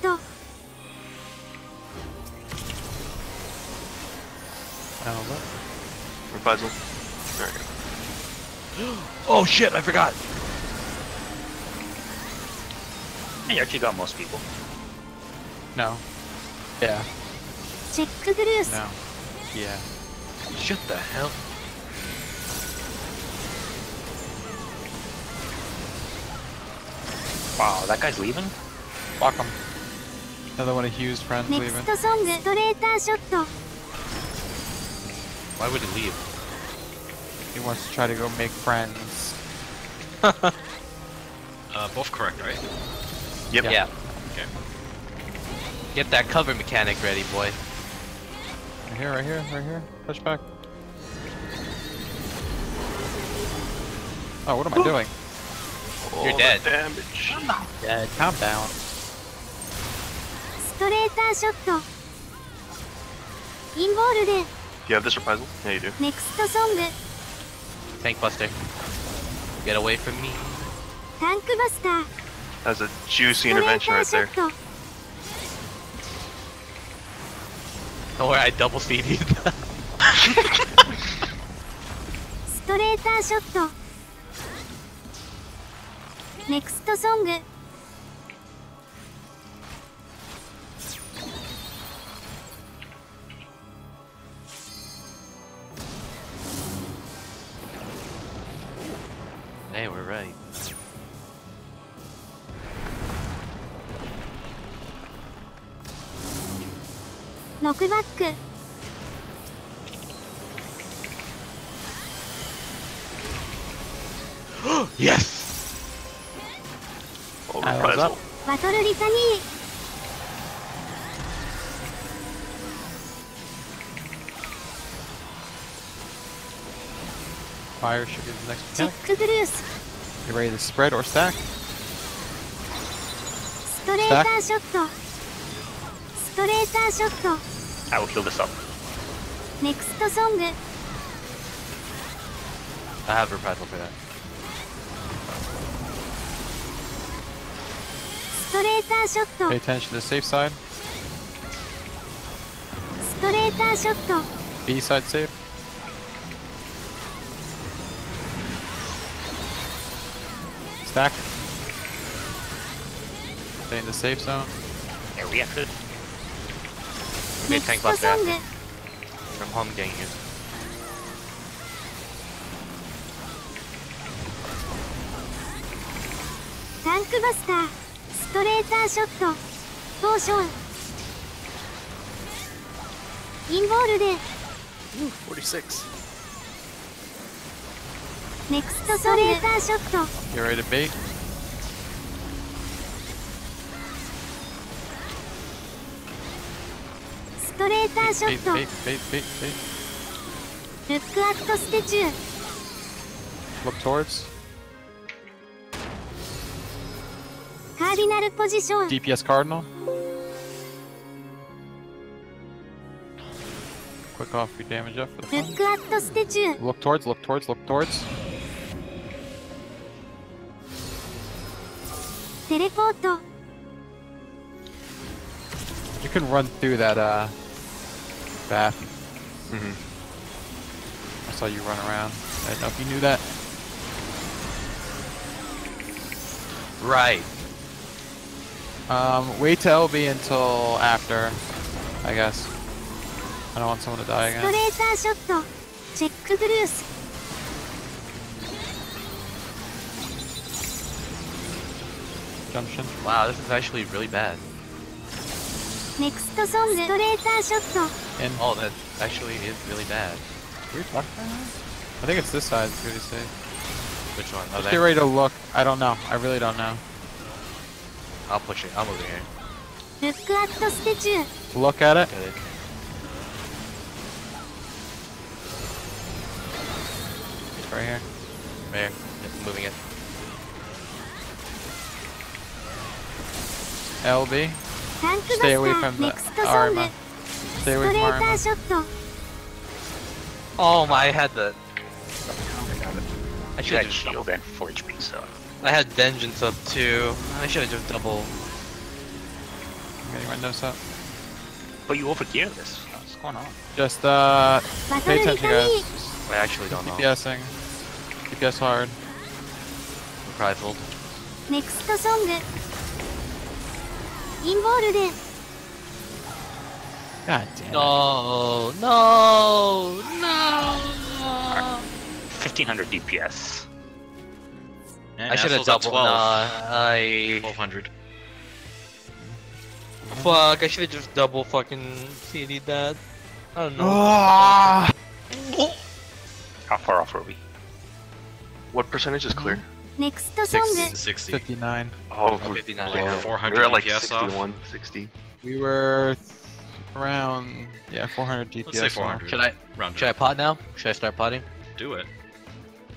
Alma. Reprisal. There we go. oh shit! I forgot. And you actually got most people. No. Yeah. Check Bruce. No. Yeah. Shut the hell. Wow, that guy's leaving? Fuck him. Another one of Hugh's friends Next leaving. Song, shot. Why would he leave? He wants to try to go make friends. uh, both correct, right? Yep. Yeah. yeah. Get that cover mechanic ready, boy. Right here, right here, right here. Push back. Oh, what am I doing? You're dead. Damage. I'm not dead. Calm down. Do you have this reprisal? Yeah, you do. Next song. Tank Buster. Get away from me. Tank Buster. That's a juicy intervention right there. Don't I double CD. Straighter shot. Next song. Fire should be the next チェ mechanic. ックブルース You ready to spread or stack? ストレーターショットストレーターショット I will heal this up. ネクストソング I have reprisal for that. ストレーターショット Pay attention to the safe side. ストレーターショット B side safe. Back. Stay in the safe zone. Yeah, we have to. We tank left there. From Holmgang here. Tank Buster, Straighter Shot, Potion. In Involved. 46. Next Straighter Shot. Get ready to bait? Straighter Shot. Bait, bait, bait, bait, bait. Look at Statue. Look towards. Cardinal position. DPS Cardinal. Quick off your damage up for the statue. Look towards, look towards, look towards. You can run through that uh bath. Mm -hmm. I saw you run around. I didn't know if you knew that. Right. Um, wait to LB until after, I guess. I don't want someone to die again. redemption. Wow, this is actually really bad. Next song, straighter shot. And oh, that actually is really bad. Are we blocked I think it's this side. It's good to say. Which one? Oh, Just get ready to look. I don't know. I really don't know. I'll push it. I'm over here. Look at the statue. Look at it. Right here. Right here. Just moving it. LB. Stay away from the Arma. Stay away from Arma. Oh my, I had the... I should have shield and forge beast So I had vengeance up too. I should have just double. I'm getting my nose up. But you overgear this. What's going on? Just uh, pay attention, guys. I actually don't know. DPSing. DPS hard. Rifled. Next song in God damn. No, it. no, no. no. 1500 DPS. I should have doubled. Nah, I. 1200. Fuck, I should have just double fucking CD that. I don't know. How far off are we? What percentage is clear? Next song. 60. 59. Oh, 59. Like 400 we were like DPS 61, off. 60. We were around yeah 400 DPS. Let's say 400. Should I round Should I pot now? Should I start potting? Do it.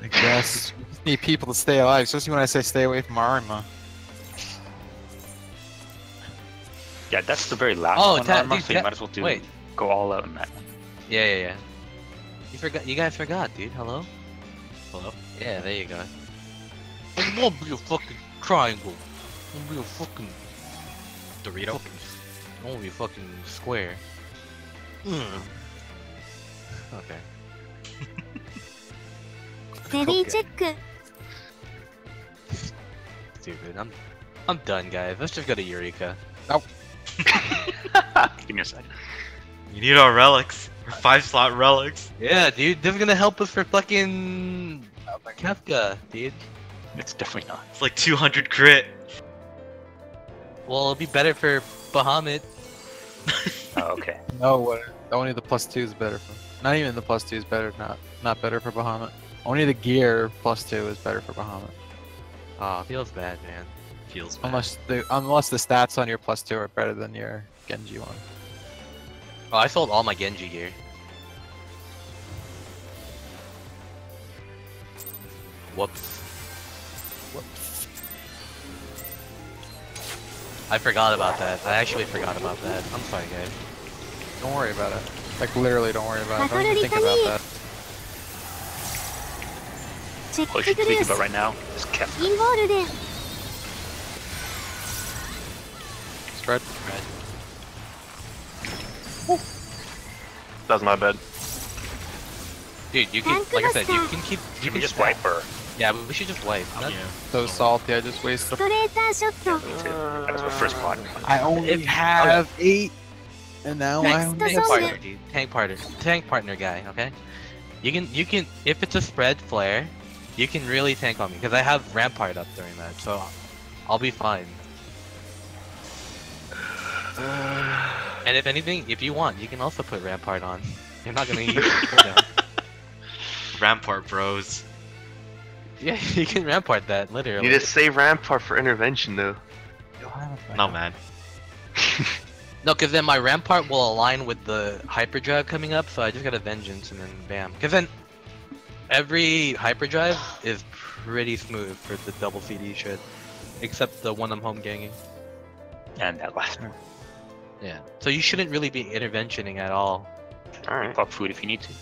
I guess. we just need people to stay alive, especially when I say stay away from Arma. Yeah, that's the very last oh, one. Arma, dude, so you might as well do wait. go all out on that. Yeah, yeah, yeah. You forgot. You guys forgot, dude. Hello. Hello. Yeah, there you go. I want to be a fucking triangle. I want to be a fucking Dorito. Fucking, it won't be a fucking square. Hmm. Okay. Very okay. chicken. Stupid. I'm I'm done guys. Let's just go to Eureka. Nope. Give me a sec. You need our relics. Our five slot relics. Yeah, dude. This is gonna help us for fucking oh Kefka, dude. It's definitely not. It's like 200 crit. Well, it'll be better for Bahamut. Oh, okay. No, what? Only the plus two is better for. Not even the plus two is better. Not not better for Bahamut. Only the gear plus two is better for Bahamut. Aw, feels bad, man. Feels bad. Unless the unless the stats on your plus two are better than your Genji one. Oh, I sold all my Genji gear. Whoops. Whoops. I forgot about that. I actually forgot about that. I'm sorry, guys. Don't worry about it. Like, literally don't worry about it. Don't even think about that. All you should think about right now is Kefka. Spread. Spread. That's my bed. Dude, you can, like I said, you can keep, you can just wipe her. Yeah, but we should just wave. Oh, yeah. So salty, I just wasted a... That was my first block. I only have eight, and now I'm... Tank partner. Tank partner. Tank partner guy, okay? You can, you can, if it's a spread flare, you can really tank on me, because I have Rampart up during that, so I'll be fine. and if anything, if you want, you can also put Rampart on. You're not gonna use it. Rampart bros. Yeah, you can Rampart that, literally. You just save Rampart for intervention though. No, man. No, because then my Rampart will align with the Hyperdrive coming up, so I just got a Vengeance and then bam. Because then every Hyperdrive is pretty smooth for the double CD shit. Except the one I'm Holmganging. And that last one. Yeah. So you shouldn't really be interventioning at all. Alright. Pop food if you need to.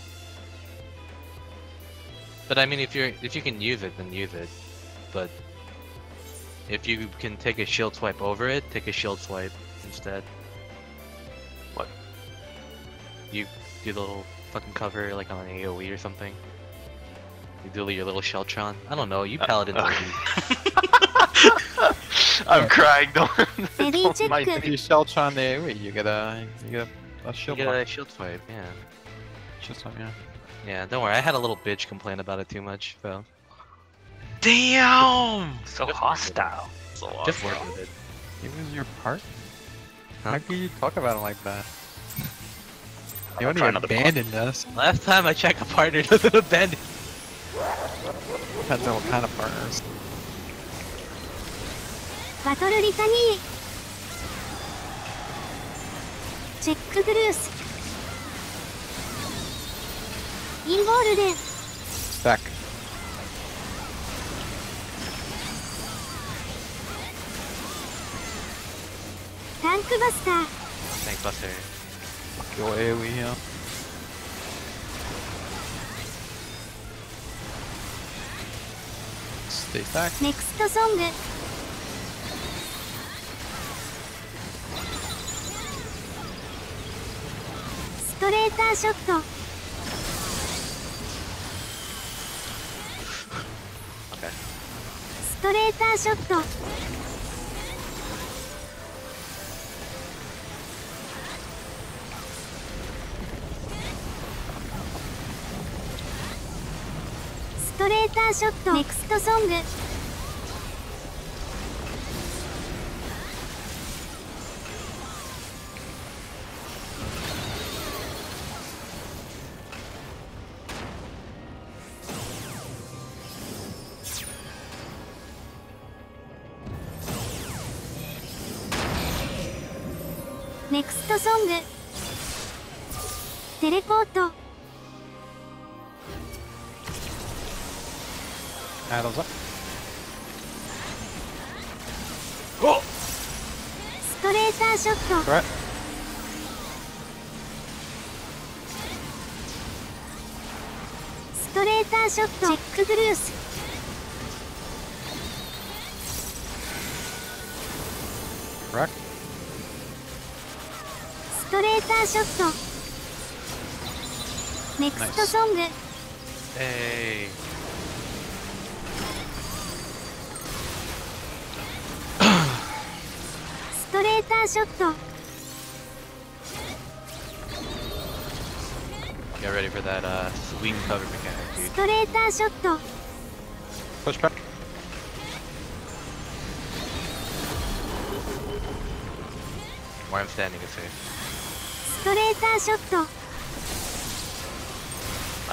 But I mean, if you're if you can use it, then use it. But if you can take a shield swipe over it, take a shield swipe instead. What? You do the little fucking cover like on an AOE or something. You do your little Sheltron. I don't know. You paladin. uh, don't I'm crying. Don't. Ready, don't check. mind If me. you shell on the AoE, you get a you get a you shield get a shield swipe. Yeah. Shield swap, yeah. Yeah, don't worry. I had a little bitch complain about it too much, so. Damn! So Just hostile. Just work with it. It was your partner. Huh? How can you talk about it like that? You only abandoned us. Last time I checked, a partner doesn't abandon. Depends on what kind of partners. Battle Litany! Check cruise! インゴールデン Back. Tank Buster. Tank Buster. Fuck your AoE here. Stay back. Next song. Straighter shot. ストレーターショット。ストレーターショット。ネクストソング。Look at this. Correct. shot. Get ready for that uh, swing cover mechanic, ス dude. トレーターショット Push back. Where I'm standing is safe. ストレーターショット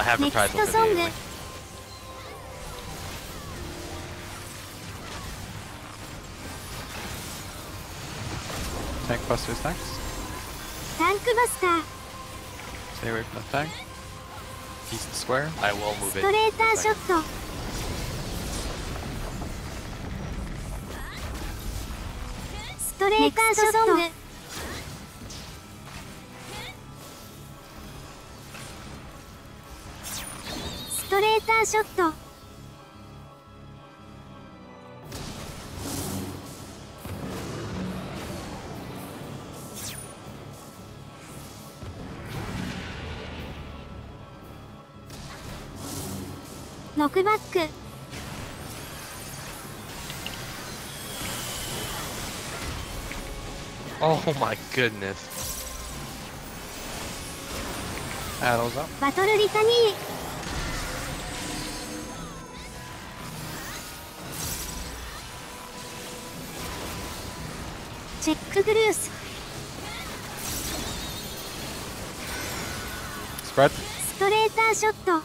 I have Next reprisal for the song. A-Wing. Tank busters next. タンクバスター Stay away from the tank. East square. I will move ス it. トレーターショットストレーターショット Oh my goodness. Addles up. バトルリタニーチェックブルース Spread. ストレーターショット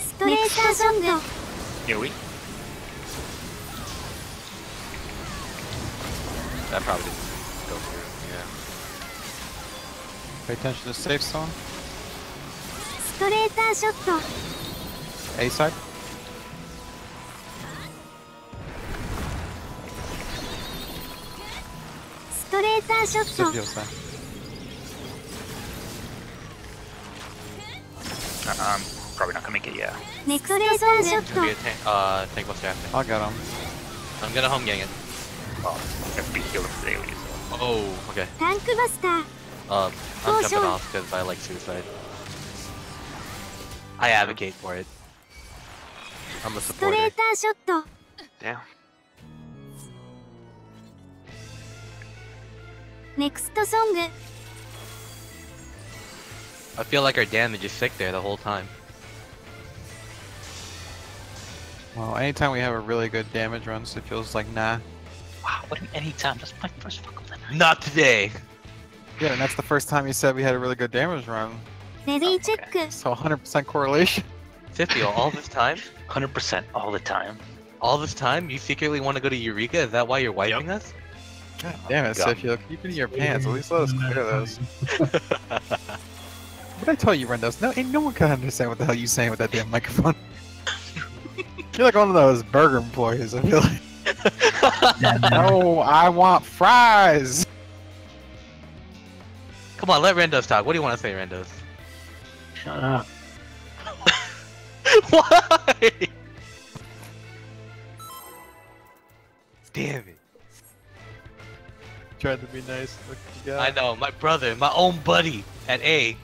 ストレーターショット That probably didn't go through, yeah. Pay attention to safe zone. Straighter shot. A side. Straighter shot. Uh, um, probably not gonna make it, yeah. Next, It'll be uh, tank buster happening. I got him. I'm gonna Holmgang it be healed daily, so. Oh, okay. Tank Buster. Um, I'm jumping off because I like suicide. I advocate for it. I'm a supporter. Damn. Next song. I feel like our damage is sick there the whole time. Well, anytime we have a really good damage run, it feels like nah, anytime. That's my first fuck. Not today. Yeah, and that's the first time you said we had a really good damage run. Oh, okay. So 100% correlation. 50 all this time? 100% all the time. All this time? You secretly want to go to Eureka? Is that why you're wiping yep. us? God damn it, Sifio! you keep it in your pants. At least let us clear those. what did I tell you, Rendos? No, ain't no one can understand what the hell you're saying with that damn microphone. you're like one of those burger employees, I feel like. no, I want fries. Come on, let Randos talk. What do you want to say, Randos? Shut up. Why? Damn it. Tried to be nice. Look what you got. I know, my brother, my own buddy at A.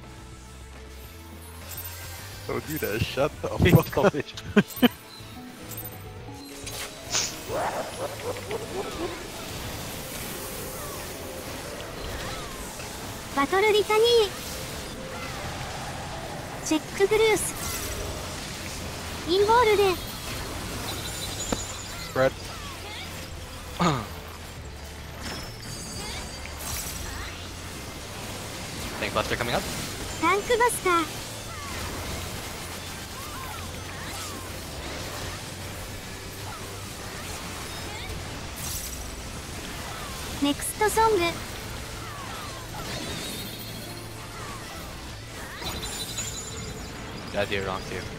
Don't do that. shut the fuck up. bitch. バトルリタニーチェックブルースインボールで Spread. Tank Buster coming up. タンクバスタ ネクストソング Got I did it wrong too. "ストレー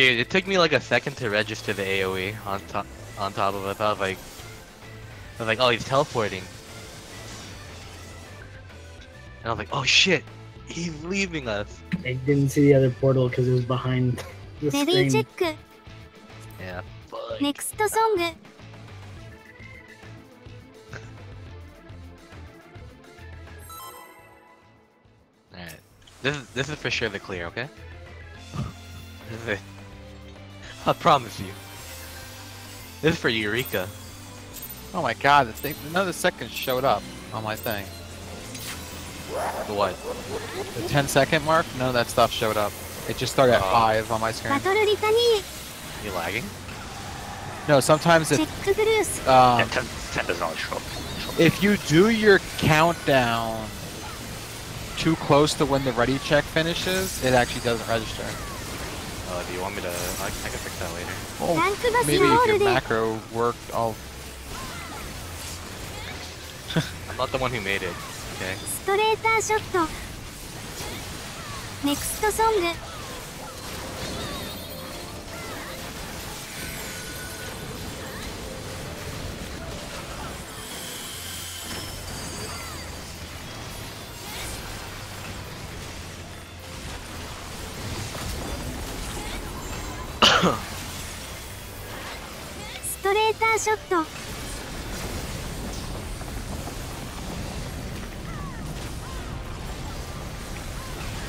Dude, it took me like a second to register the AoE on top on top of it. I thought like I was like, oh he's teleporting. And I was like, oh shit, he's leaving us. I didn't see the other portal because it was behind the screen. Check. Yeah. Fuck. Next song. Alright. This is this is for sure the clear, okay? I promise you. This is for Eureka. Oh my god, the thing, another second showed up on my thing. The what? The 10 second mark? None of that stuff showed up. It just started at uh, 5 on my screen. You lagging? No, sometimes it... Um, 10, 10 does not show up. If you do your countdown too close to when the ready check finishes, it actually doesn't register. Uh, do you want me to? I, I can fix that later. Well, maybe if your macro worked, I'll. I'm not the one who made it. Okay. Next song. ストソング ストレーターショット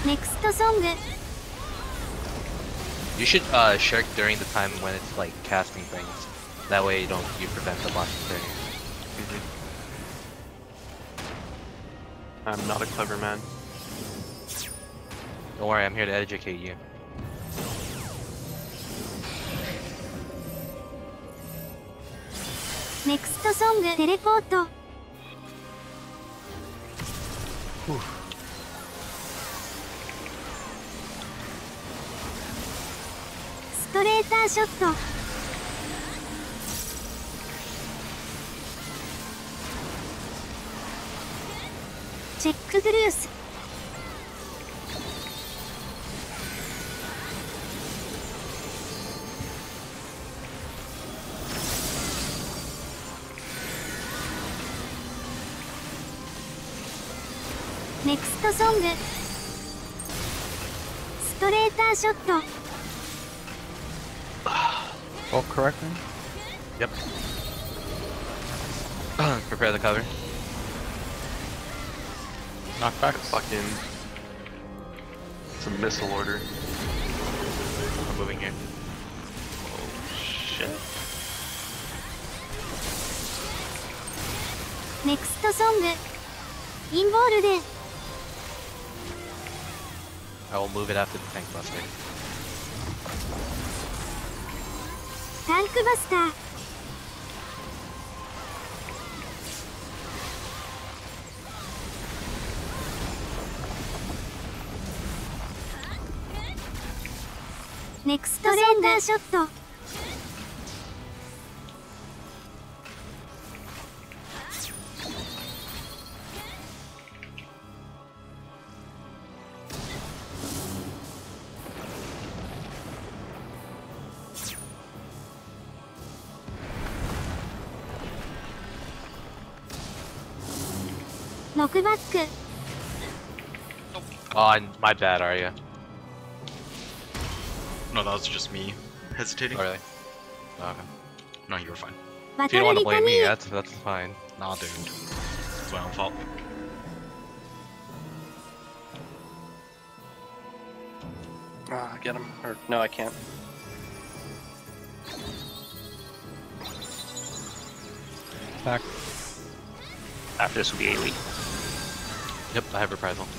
ネクストソング You should uh shirk during the time when it's like casting things. That way you don't you prevent the boss from turning. I'm not a clever man. Don't worry, I'm here to educate you. ネクストソングテレポート。ストレーターショット。チェックグルース。Oh, correctly? Yep. Prepare the cover. Knockback? Fucking. It's a missile order. I'm moving here. Oh shit. Next song. インボールで I will move it after the tank buster. タンクバス Oh, my bad, are you? No, that was just me hesitating. Oh, really? Oh, okay. No, you were fine. If you don't want to blame me, that's that's fine. Nah, dude. It's my own fault. Ah, get him. Or, no, I can't. Back. After this will be Ailey. Yep, I have reprisal.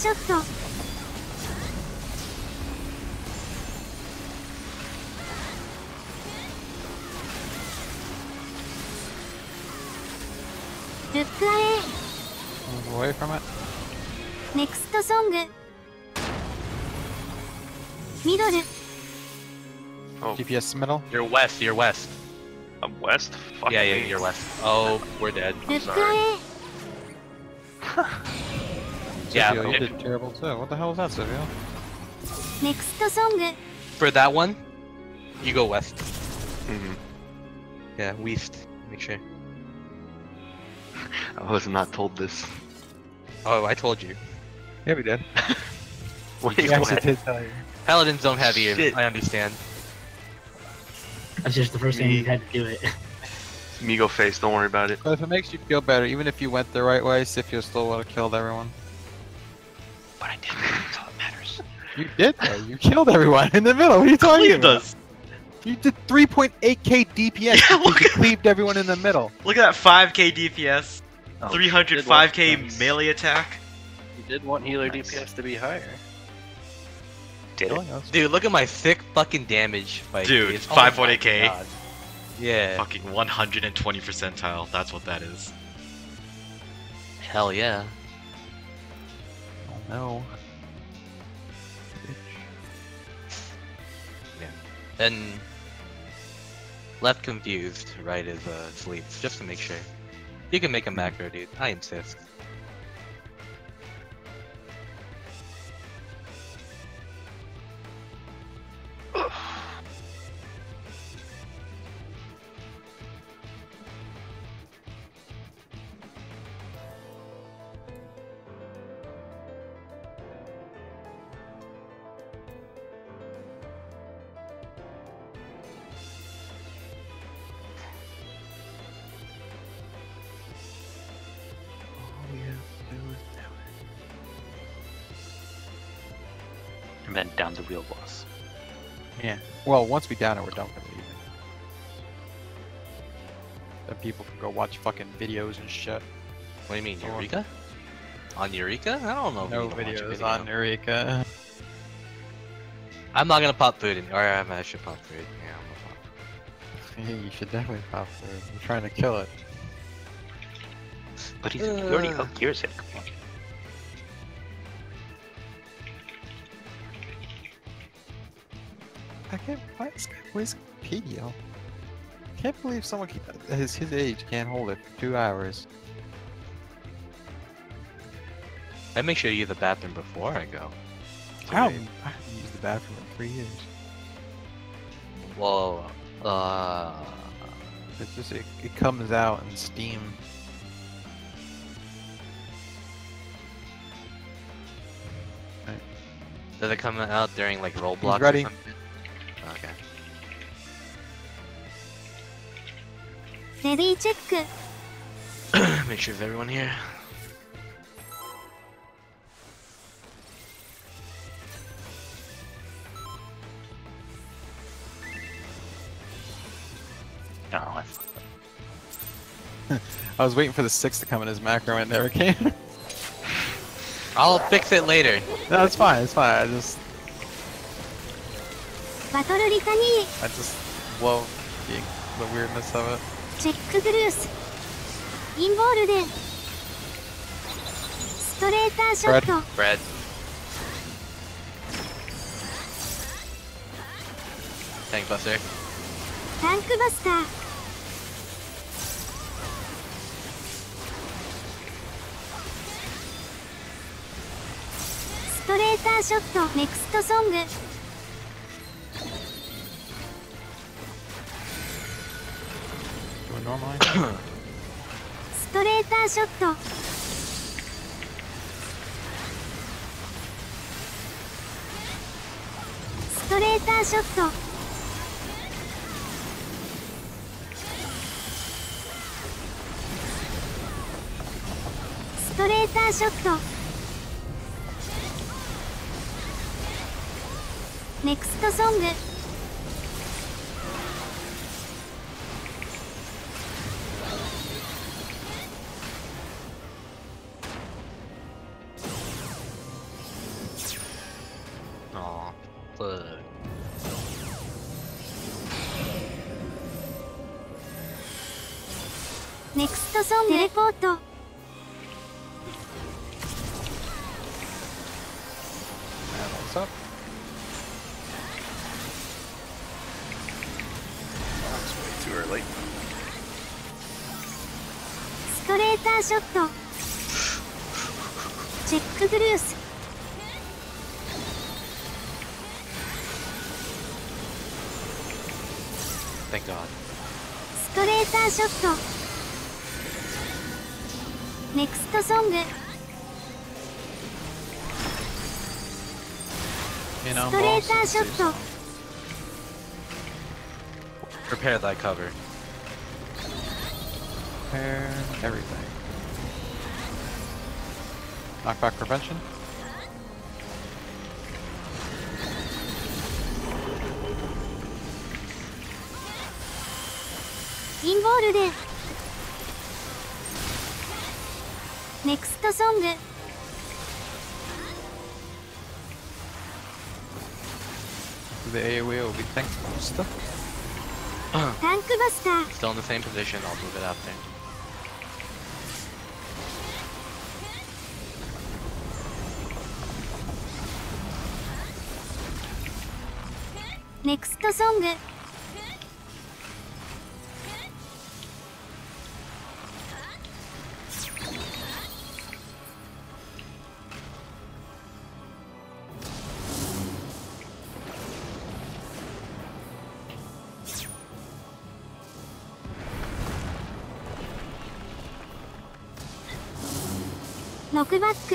ショットルックアウェイ Move away from it. Next song. Middle. Oh. DPS middle? You're west, you're west. I'm west? Fuck yeah, yeah, you're west. Oh, we're dead. I'm sorry yeah, you did terrible too. What the hell was that, Sergio? Next song. For that one, you go west. Mm -hmm. Yeah, west. Make sure. I was not told this. Oh, I told you. Yeah, we did. Wait, what? did tell you. Paladins don't have ears. I understand. That's just the first thing you had to do it. Migo face, don't worry about it. But if it makes you feel better, even if you went the right way, Sifio you still would have killed everyone. But I did. That's all that matters. You did though. You killed everyone in the middle. What are you talking Cleaved about? us. You did 3.8k DPS. Yeah, because look you at- cleaved everyone in the middle. Look at that 5k DPS, Oh, 305k nice. melee attack. You did want healer Nice. DPS to be higher. Did it? Dude, look at my thick fucking damage. By Dude, it's Oh my 540k. God. Yeah. Fucking 120 percentile. That's what that is. Hell yeah. No. Then left confused, right is uh, sleeps, just to make sure. You can make a macro, dude. I insist. Well, once we down it, we're done with it. Even. Then people can go watch fucking videos and shit. What do you mean, Eureka? On Eureka? I don't know. No we can videos video. on Eureka. I'm not gonna pop food in. Or I'm I should pop food. Yeah, I'm gonna pop. Yeah, you should definitely pop through. I'm trying to kill it. But he's he already Uh. out gears it. Come on. I can't. Why is this guy? Can't believe someone his his age can't hold it for two hours. I make sure you use the bathroom before I go. I haven't, I haven't used the bathroom in three years. Well, uh, It just it, it comes out in steam. does it come out during like Roblox ready. or something? Okay. レディーチェック make sure there's everyone here. No, I fucked up. I was waiting for the six to come in his macro and it never came. I'll fix it later. no, it's fine. It's fine. I just, バトルリタニ I just love the, the weirdness of it. Check Bruce. Involved. Straighter shot. Bread. Bread. Tank Buster. Tank Buster. Straighter shot. Next song. ストレーターショット。ストレーターショット。ストレーターショット。ネクストソング。ショッ.ト Prepare thy cover. Repair everything. Knockback prevention. インボールでネクストソング the AoE will be tank buster. tank buster. Still in the same position, I'll move it out there. Next song. バック。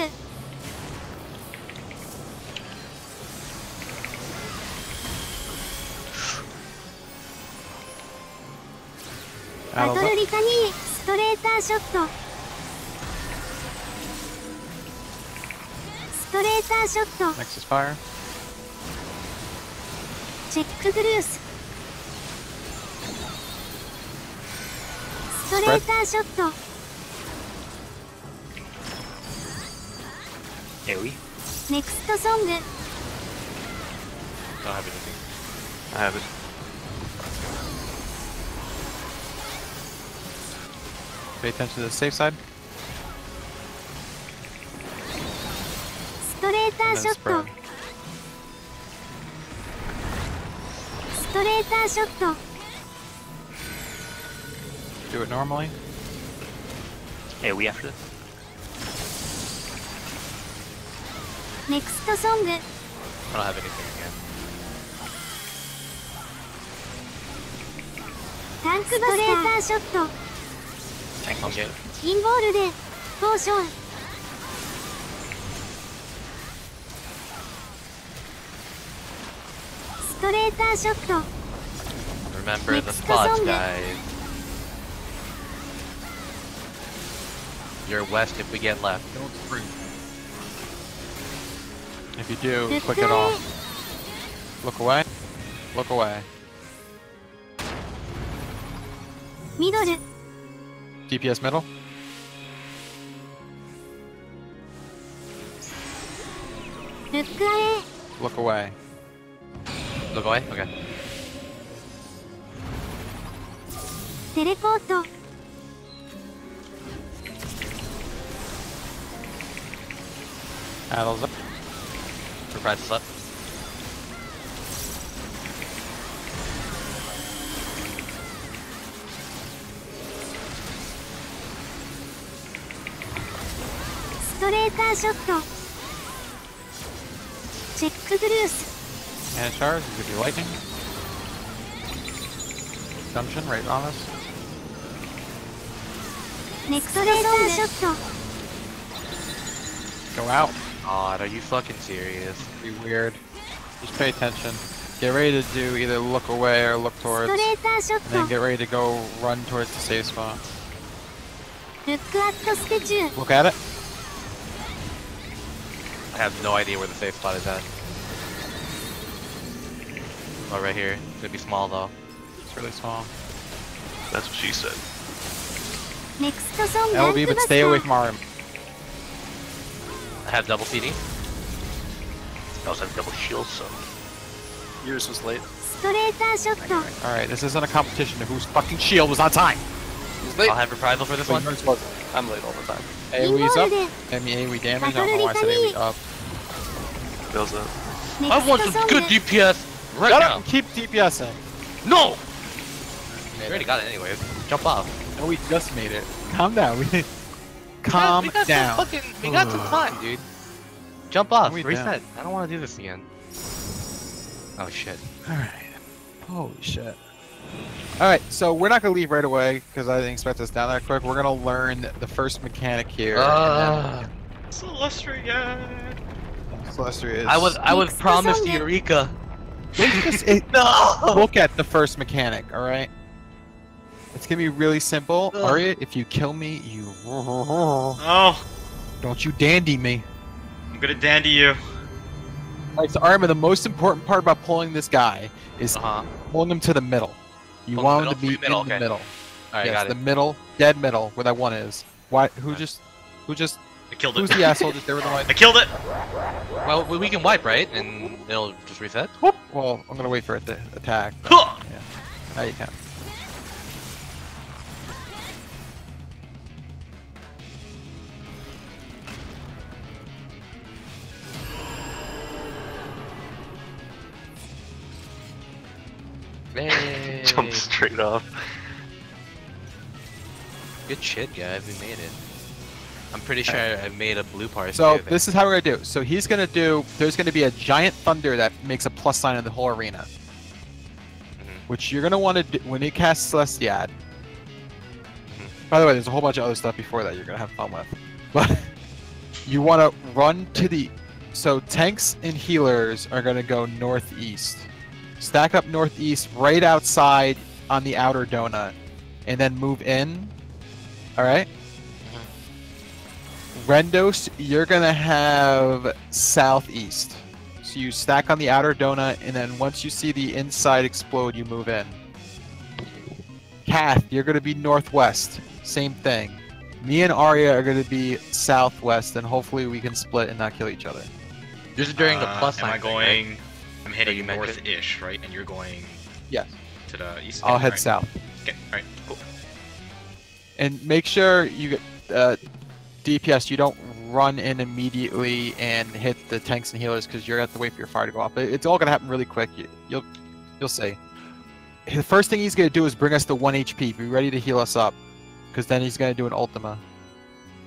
バト.ルリタニーストレーターショット。ストレーターショット.チェックグルース。ストレーターショット Don't have anything. I have it. Pay attention to the safe side. Straighter shot. Straighter shot. Do it normally. Hey, we after this? ネクストソング I don't have anything again. タンクバストレーターショット Tank monster. Okay. インボールでポーションストレーターショット Remember the Next spots, song. guys. You're west if we get left. Don't sprint. If you do, click it off. Look away. Look away. Middle. DPS middle. Look away. Look away? Okay. Teleport. Addles up surprise slip. And charge, you could do lightning. Assumption, right on us. Next Go out god, are you fucking serious? Be weird. Just pay attention. Get ready to do either look away or look towards, and then get ready to go run towards the safe spot. Look at it. I have no idea where the safe spot is at. Oh, right here. It's gonna be small though. It's really small. That's what she said. Next LB, but stay away from our I have double CD. I also have double shield, so. Yours was late. Alright, this isn't a competition whose fucking shield was on time. I'll have reprisal for this one. I'm late all the time. AoE's up. I mean, AoE damage. I don't know why I said AoE up. Up. I want some good DPS right Shut now. Up and keep DPSing. No! We already got it anyway. Jump off. No, we just made it. Calm down. We calm we got down. Some fucking, we got some time, dude. Jump off. We Reset. I don't want to do this again. Oh shit. Alright. Holy shit. Alright, so we're not gonna leave right away because I didn't expect us down that quick. We're gonna learn the first mechanic here. Uh, Celestria. and then Celestria is. I was I was promised Eureka. Just- it- No. look at the first mechanic, alright? It's gonna be really simple. Ugh. Arya, if you kill me, you. Oh, Don't you dandy me. I'm gonna dandy you. Alright, so Arma, the most important part about pulling this guy is Uh huh. pulling him to the middle. You Pull want him to be Middle, in the middle. All right, yes, got the middle, dead middle, where that one is. Why? Who Okay. just? Who just? I killed Who's it. the asshole just there with the light? I killed it. Well, we we can wipe, right? And it'll just reset. Whoop. Well, I'm gonna wait for it to attack. but, yeah. Now you can. Jump straight off. Good shit, guys. We made it. I'm pretty sure I made a blue party. So this is how we're gonna do. So he's gonna do. There's gonna be a giant thunder that makes a plus sign in the whole arena, Mhm. which you're gonna want to do when he casts Celestriad. By the way, there's a whole bunch of other stuff before that you're gonna have fun with, but you want to run to the. So tanks and healers are gonna go northeast. Stack up northeast, right outside on the outer donut, and then move in. All right. Rendos, you're gonna have southeast. So you stack on the outer donut, and then once you see the inside explode, you move in. Kath, you're gonna be northwest. Same thing. Me and Arya are gonna be southwest, and hopefully we can split and not kill each other. This is during the Uh, plus Am sign. I thing, right? Going? I'm heading you north-ish, right? And you're going Yes. to the east. I'll Okay, head right. south. Okay. All right. Cool. And make sure you get uh, DPS. You don't run in immediately and hit the tanks and healers because you're gonna have to wait for your fire to go off. But it's all gonna happen really quick. You, you'll you'll see. The first thing he's gonna do is bring us to one HP. Be ready to heal us up, because then he's gonna do an Ultima.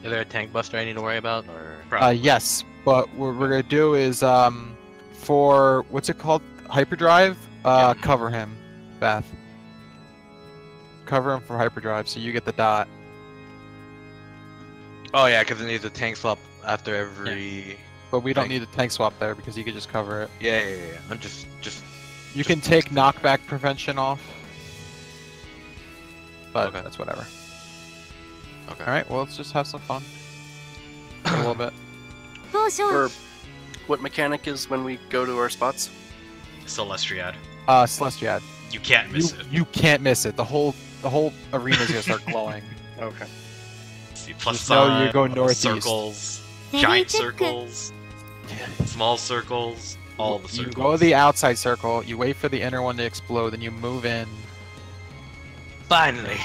Is there a tank buster I need to worry about, or? Uh, yes, but what we're gonna do is um, for what's it called? Hyperdrive. Uh, Yeah. cover him, Beth. Cover him for hyperdrive, so you get the dot. Oh yeah, because it needs a tank swap after every. But we don't Thank- need a tank swap there because you can just cover it. Yeah, yeah, yeah. yeah. I'm just, just. You can take knockback prevention off. But Okay. that's whatever. Okay. Alright, well let's just have some fun. a little bit. 当初 Or what mechanic is when we go to our spots? Celestriad. Uh, Celestriad. You can't miss you, it. You can't miss it. The whole the whole arena's gonna start glowing. okay. See, plus sign, you go northeast. circles, giant circles, small circles, all the circles. You go to the outside circle, you wait for the inner one to explode, then you move in. Finally,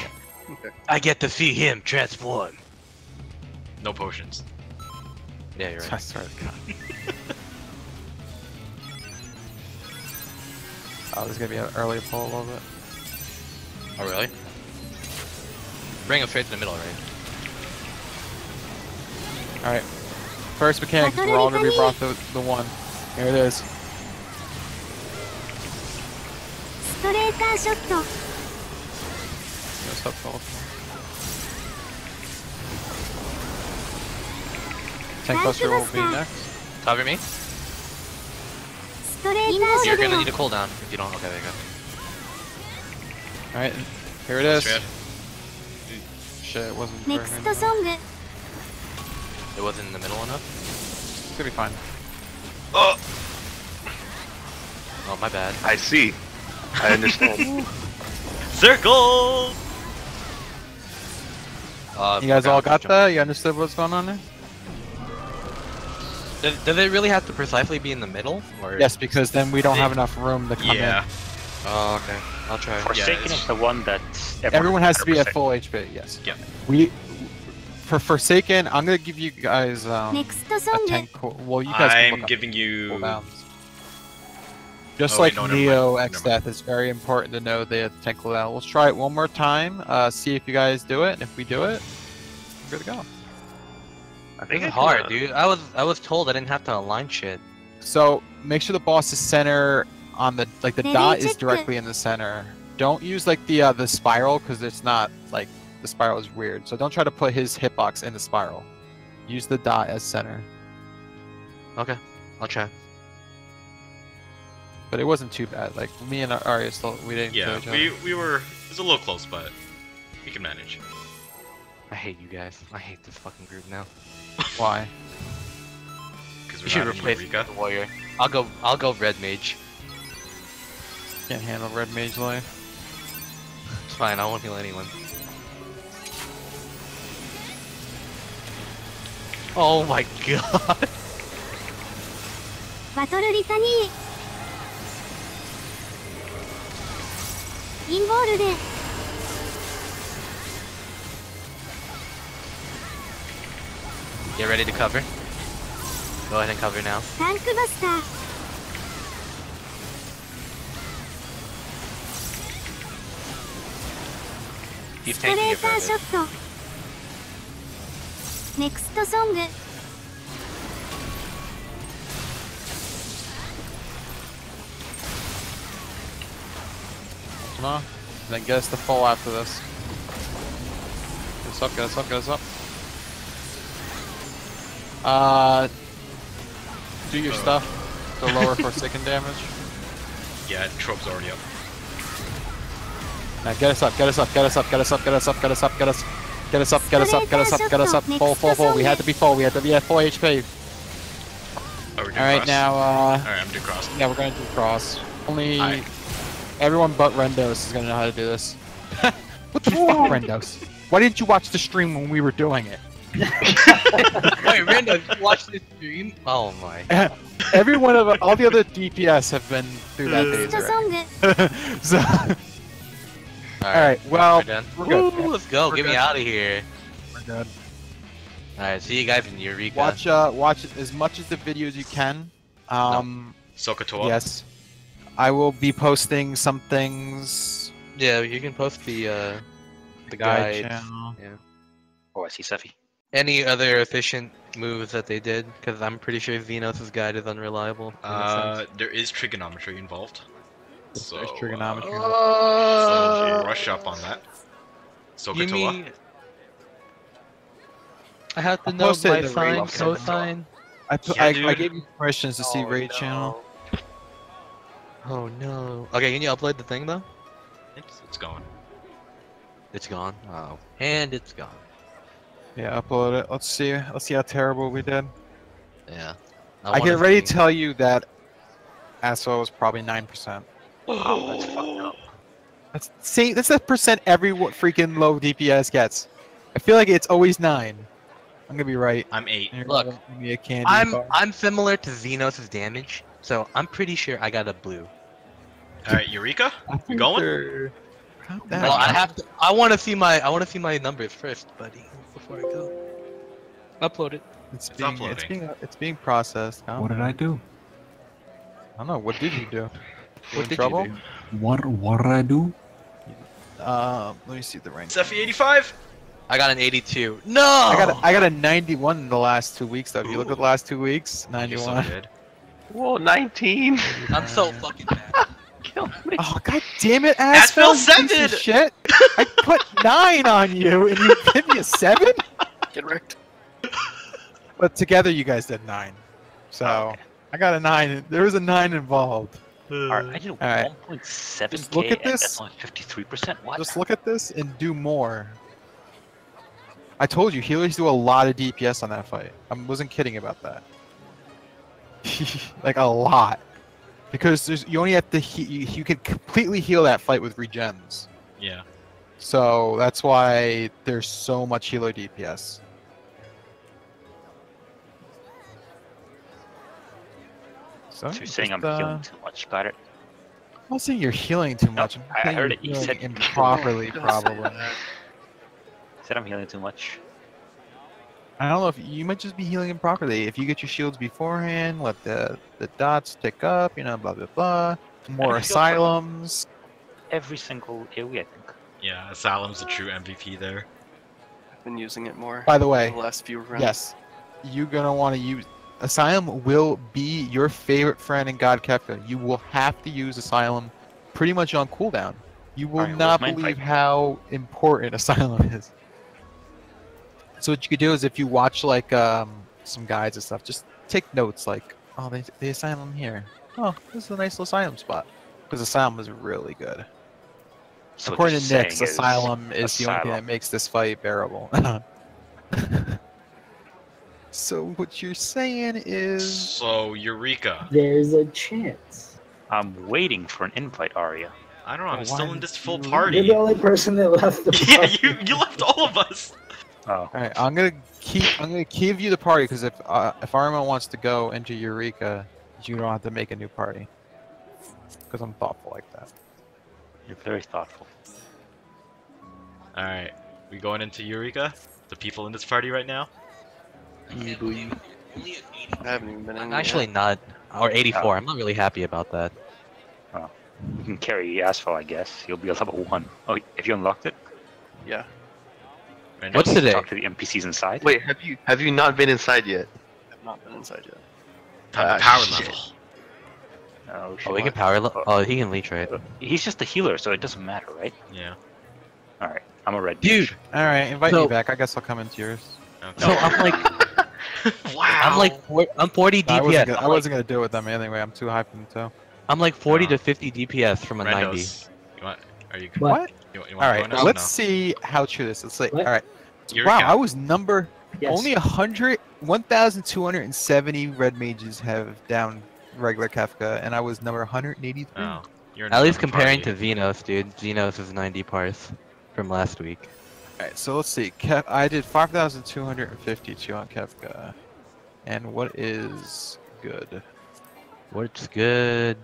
okay. I get to see him transform. No potions. Yeah, you're right. I swear to God. Oh, there's gonna be an early pull a little bit. Oh, really? Bring him straight to the middle, right? Alright. First mechanic, we're all gonna be brought the, the one. Here it is. Straighter shot. No stop gold. Tank Buster will be next. Cover me. You're gonna need a cooldown if you don't. Okay, there you go. Alright, here it is. Shit, it wasn't. Next song. It wasn't in the middle enough? It's gonna be fine. Oh! Oh, my bad. I see. I understand. Circle! Uh, you guys all got that? You understood what's going on there? Do, do, they really have to precisely be in the middle? Or yes, because then we don't they... have enough room to come yeah. in. Oh, okay. I'll try. Forsaken yeah, is the one that everyone, everyone has 100%. to be at full HP. Yes. Yeah. We for Forsaken, I'm gonna give you guys um, Next a tank. Well, you guys. I'm giving you. Oh, Just oh, like no, Neo Exdeath, it's very important to know the tank cooldown. We'll try it one more time. Uh, see if you guys do it. And if we do it, we're good to go. I think is I hard, dude. I was I was told I didn't have to align shit. So make sure the boss is center on the like the dot is directly in the center. Don't use like the uh, the spiral because it's not like the spiral is weird. So don't try to put his hitbox in the spiral. Use the dot as center. Okay, I'll try. But it wasn't too bad. Like me and Arya still we didn't kill Yeah, each other. we, we were. It was a little close, but we can manage. I hate you guys. I hate this fucking group now. Why? Because we should replace Eureka. the warrior. I'll go. I'll go red mage. Can't handle red mage life. It's fine. I won't heal anyone. Oh my god. Battle Litany. インボールで Get ready to cover. Go ahead and cover now. Thank He's tanking it for Next song. Come on. Then get us the full after this. Get us up, get us up, get us up. Uh, do your Uh. stuff to lower Forsaken damage. Yeah, Trope's already up. Now get us up, get us up, get us up, get us up, get us up, get us up, get us, get us up, get us up, get us up, get us up, full, full, full. We had to be full. We had to be at full HP. Oh, we're doing All right, now, uh, Alright, I'm doing cross. yeah, we're gonna do cross. Only everyone but Rendos is gonna know how to do this. what the fuck, Rendos? Why didn't you watch the stream when we were doing it? Wait, Randall, watch this stream? Oh my. Every one of all the other DPS have been through that phase. Right? so. All right. All right well, we're good. Let's go. We're Get good. me out of here. We're good. All right. See you guys in Eureka. Watch, uh, watch as much as the video as you can. Um. No. Sokotor. Yes. I will be posting some things. Yeah, you can post the uh, the, guide. Yeah. Oh, I see Seffy. Any other efficient moves that they did? Because I'm pretty sure Xenos' guide is unreliable. Uh, there is trigonometry involved. So, There's trigonometry. Uh, Uh, so brush up on that. So you mean I have to I'll know post it my sine, cosine? I, put, Yeah, I, I gave you permissions to see raid channel. Oh no. Okay, can you upload the thing though? It's, it's gone. It's gone. Oh, and it's gone. Yeah, upload it. Let's see. Let's see how terrible we did. Yeah. I, wanna get ready tell you that ASO was probably nine percent. Oh, that's fucked up. That's see, that's the percent every freaking low DPS gets. I feel like it's always nine. I'm gonna be right. I'm eight. You're Look, me a candy I'm bar. I'm similar to Xenos' damage, so I'm pretty sure I got a blue. All right, Eureka. I think going? they're- Calm down. Well, I have to. I want to see my. I want to see my numbers first, buddy, before I go. Upload it. It's It's being, it's uploading. being, it's being processed. Calm What did I do? I don't know. What did you do? You What in did trouble? you do? What what did I do? Um, let me see the rank. Seffi 85. I got an 82. No. I got a, I got a 91 in the last two weeks though. If you look at the last two weeks, You're so 91. good. Whoa, 19. I'm so fucking bad. Kill me. Oh god damn it, Asphalt Asphalt! you piece of seven! Shit! I put nine on you and you give me a seven. Get wrecked. But together you guys did nine. So oh, Okay. I got a nine. There was a nine involved. Alright, I did 1.7k Just look at this. that's only 53%. What? Just look at this and do more. I told you, healers do a lot of DPS on that fight. I wasn't kidding about that. like a lot, because there's you only have to he- you, you can completely heal that fight with regens. Yeah. So that's why there's so much healer DPS. So, So you're saying just, I'm uh, healing too much. Got it. I'm not saying you're healing too much. I'm I saying heard you're it. You healing said- improperly, probably. Said I'm healing too much. I don't know if you might just be healing him properly. If you get your shields beforehand, let the the dots tick up, you know, blah blah blah. More I feel like- asylums. Every single AoE, I think. Yeah. Asylum's the true MVP there. I've been using it more. By the way, the last few rounds. yes, you're gonna want to use Asylum. Will be your favorite friend in God Kefka. You will have to use Asylum pretty much on cooldown. You will Alright, not believe how important Asylum is. So what you could do is if you watch like um, some guides and stuff, just take notes like, oh, they the Asylum here. Oh, this is a nice little Asylum spot. Because Asylum is really good. So According to Nyx, saying is Asylum is the only thing that makes this fight bearable. so what you're saying is So Eureka. There's a chance. I'm waiting for an invite, Arya. I don't know. I'm Why still in this full party. You're the only person that left the yeah, you you left all of us. Oh, All right, I'm gonna keep. I'm gonna give you the party because if uh, if Arma wants to go into Eureka, you don't have to make a new party. Because I'm thoughtful like that. you're very thoughtful. All right. We going into Eureka? The people in this party right now? I haven't even been in. I'm yet. actually not. Or 84. I'm not really happy about that. You can carry Asphalt, I guess. You'll be a level 1. Oh, if you unlocked it, Yeah. Right What's now? today? talk to the NPCs inside. Wait, have you have you not been inside yet? I've not been inside yet. Time to Ah, power shit. level. Oh, Oh, we can power. Lo- oh, he can leech, right? He's just a healer, so it doesn't matter, right? Yeah. Alright, I'm a red Dude, mage. All right, invite So- me back. I guess I'll come into yours. Okay. So I'm like, wow. I'm like, I'm 40 I wasn't, DPS. gonna, I wasn't gonna do it with them anyway. I'm too high for them too. I'm like 40 No. to 50 DPS from a 90. Randos. You want? Are you? What? What? You, you All want right, to join let's us? see how true this. is. Let's see. All right. Eureka. Wow, I was number Yes. only 100, 1,270 red mages have down regular Kefka, and I was number 183. Oh, you're At least comparing party. to Xenos, dude. Xenos is 90 parse from last week. All right, so let's see. Kef- I did 5,252 on Kefka, and what is good? What's good?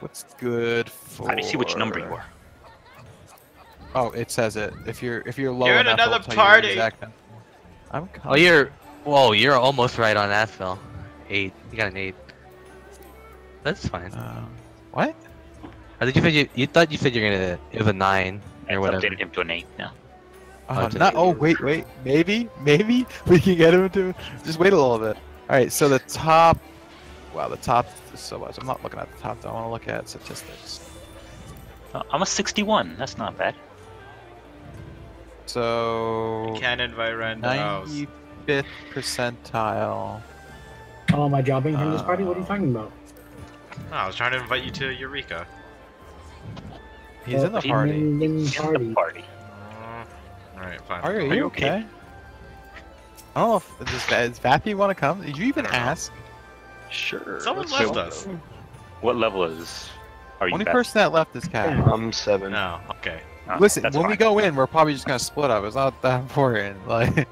What's good for? How do you see which number you are? Oh, it says it. If you're if you're low You're in enough, another it'll you party. exact. I'm Oh, you're. Whoa, you're almost right on that, Asphalt. Eight. You got an eight. That's fine. Uh, what? I thought you said you, you thought you said you're gonna. It was a nine or It's whatever. updated him to an 8 now. Oh, Oh, not, an oh eight. wait, wait. Maybe, maybe we can get him to. Just wait a little bit. All right. So the top. Wow, the top is so much. I'm not looking at the top. Though. I want to look at statistics. Uh, I'm a 61, that's not bad. So You can't invite randos. 95th percentile. Oh, am I dropping from this party? What are you Uh, talking about? No, I was trying to invite you to Eureka. He's in the Uh, party. in- in He's in party. the party. Uh, Alright, fine. Are you, Are you okay? okay? I don't know if does, does Vappy want to come. Did you even I don't know. ask? Sure. Someone let's left us. What level is. Are you Only back? person that left is Cat. I'm seven. No, okay. Oh, Listen, that's when we go in, we're probably just gonna split up. It's not that important. Like,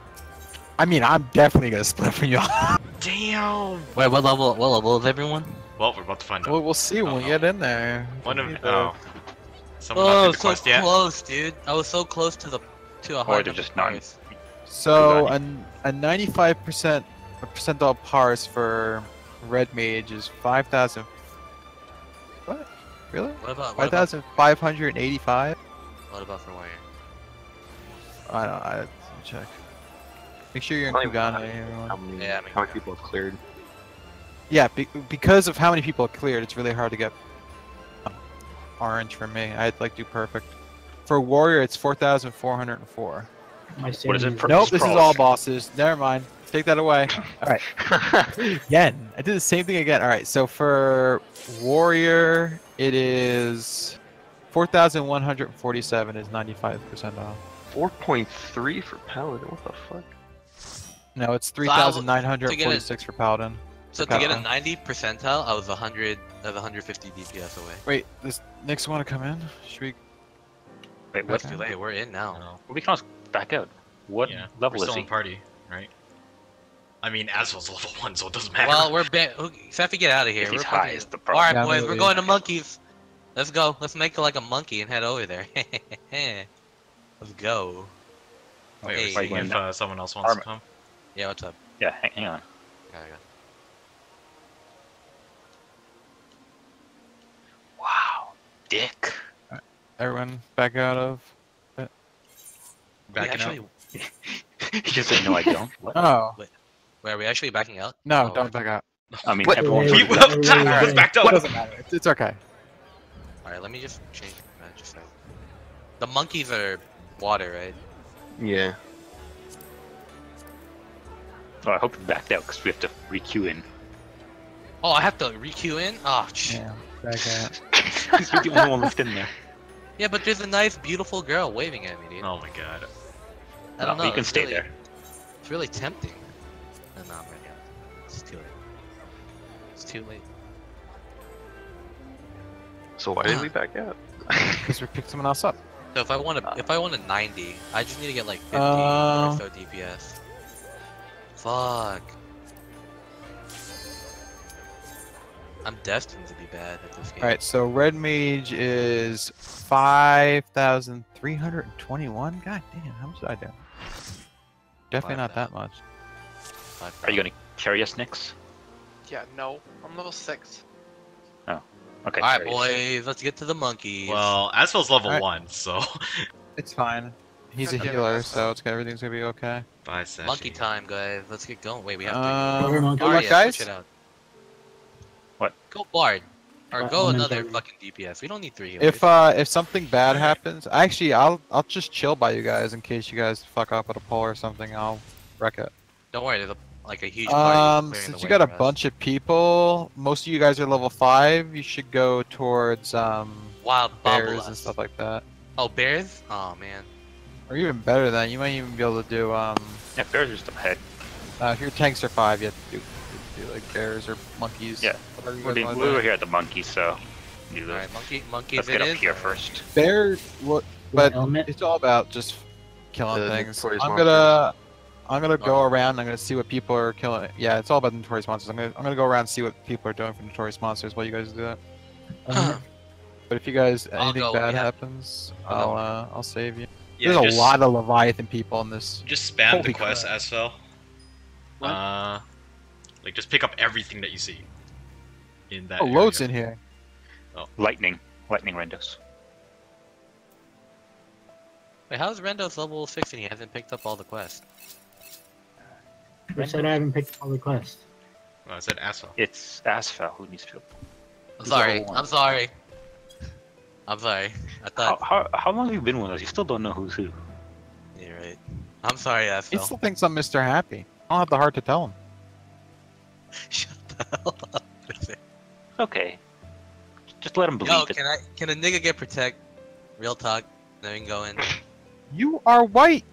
I mean, I'm definitely gonna split from y'all. Damn. Wait, what level? What level is everyone? Well, we're about to find out. we'll, we'll see when we get in there. One of need oh, someone not Oh, so quest yet. close, dude. I was so close to the to a Or hard they're just nice. So a, a 95% percentile parse for red mage is 5,000. What? Really? What about what about, 5,585? What about for warrior? I don't. I let me check. Make sure you're in Probably Kugana. not. everyone. How many, Yeah, I mean- how many people have cleared? Yeah, be, because of how many people are cleared, it's really hard to get um, orange for me. I'd like to do perfect. For warrior, it's 4,404. What is it for- Nope, this is all bosses. Never mind. Take that away. All right. again, I did the same thing again. All right, so for warrior, it is 4,147 is 95% off. 4.3 for paladin. What the fuck? No, it's So 3,946 for paladin. So to get a 90 percentile, I was 100, I was 150 DPS away. Wait, does Nick's want to come in? Should we? Wait, Okay. what? It's too late. We're in now. No. We can always back out. What Yeah, level we're is still he? in party, right? I mean, Asvel's level one, so it doesn't matter. Well, we're ba- Steffi, get out of here. If he's we're high, fucking- is the problem. right, Yeah, boys, we're going to monkeys. Let's go. Let's make it like a monkey and head over there. Let's go. Wait, Hey. Wait, if uh, someone else wants Arm- to come. Yeah, what's up? Yeah, hang, hang on. Gotta go. Wow, dick. Everyone back out of. We Backing actually, out. he just said no, I don't. What? Oh wait, are we actually backing out? no! Oh, Don't back out. I mean, What? everyone. Wait, We wait, will. wait, Time wait, was wait. backed It up. doesn't matter. It's, it's okay. All right, let me just change. Uh, just like, the monkeys are water, right? Yeah. Oh, I hope you backed out because we have to re-queue in. Oh, I have to requeue in. Oh, sh- Yeah, back out. You're the only one left in there. yeah, but there's a nice, beautiful girl waving at me, dude. Oh my god. I don't No, know. You can it's stay really, there. It's really tempting. No, no, I'm ready. It's too late. It's too late. So why did we back out? Because we picked someone else up. So if I want to, if I want a 90, I just need to get like 50 Uh. or so DPS. Fuck. I'm destined to be bad at this game. All right, so red mage is five thousand three hundred twenty-one. God damn, how much did I do? Definitely not that much. Are you gonna carry us, Nix? Yeah, no. I'm level 6. Okay. All right, boys, let's get to the monkeys. Well, Asvel's level Alright. one, so. It's fine. He's a healer, so it's gonna, everything's gonna be okay. Bye, Sashi. monkey time, guys. Let's get going. Wait, we have to. Um, Over monkey. good luck, Arya, guys. switch it out. What? Go Bard. Or Uh, go I'm another fucking DPS. We don't need three healers. If uh if something bad happens, actually I'll I'll just chill by you guys in case you guys fuck up at a pole or something. I'll wreck it. Don't worry, there's a, like a huge party Um, since you got a us. bunch of people, most of you guys are level five. You should go towards um wild bears bubble and stuff like that. Oh, bears? Oh man. Or even better than that, you might even be able to do um Yeah, bears are just ahead. uh, if your tanks are five, you have to do, do like bears or monkeys. Yeah. whatever you We guys wanna we do. were here at the monkeys, so. do the- Alright, monkey, monkeys Let's it get up is, here or- first. Bear, what? But it's all about just killing The things. I'm gonna, I'm gonna go Oh. around. I'm gonna see what people are killing. Yeah, it's all about the notorious monsters. I'm gonna, I'm gonna go around and see what people are doing for notorious monsters while you guys do that. Element? But if you guys anything go, bad yeah. happens, I'll I'll uh, I'll save you. Yeah, There's just, a lot of Leviathan people in this. Just spam Holy the quest, crap. Asvel. What? Uh, like just pick up everything that you see. In that. Oh, loads in here. Oh. Lightning. Lightning Rendos. Wait, how's Rendo's level 6 and he hasn't picked up all the quests? I said I haven't picked all the quests. Oh, I said Asvel. It's Asphalt who needs to. I'm sorry. I'm sorry. I'm sorry. I thought. how, how long have you been with us? You still don't know who's who. You're right. I'm sorry, He Asphalt. still thinks I'm Mr. Happy. I don't have the heart to tell him. Shut the hell up. Okay. Just let him believe Yo, it. can I? Can a nigga get protect? Real talk. Then we can go in. You are white,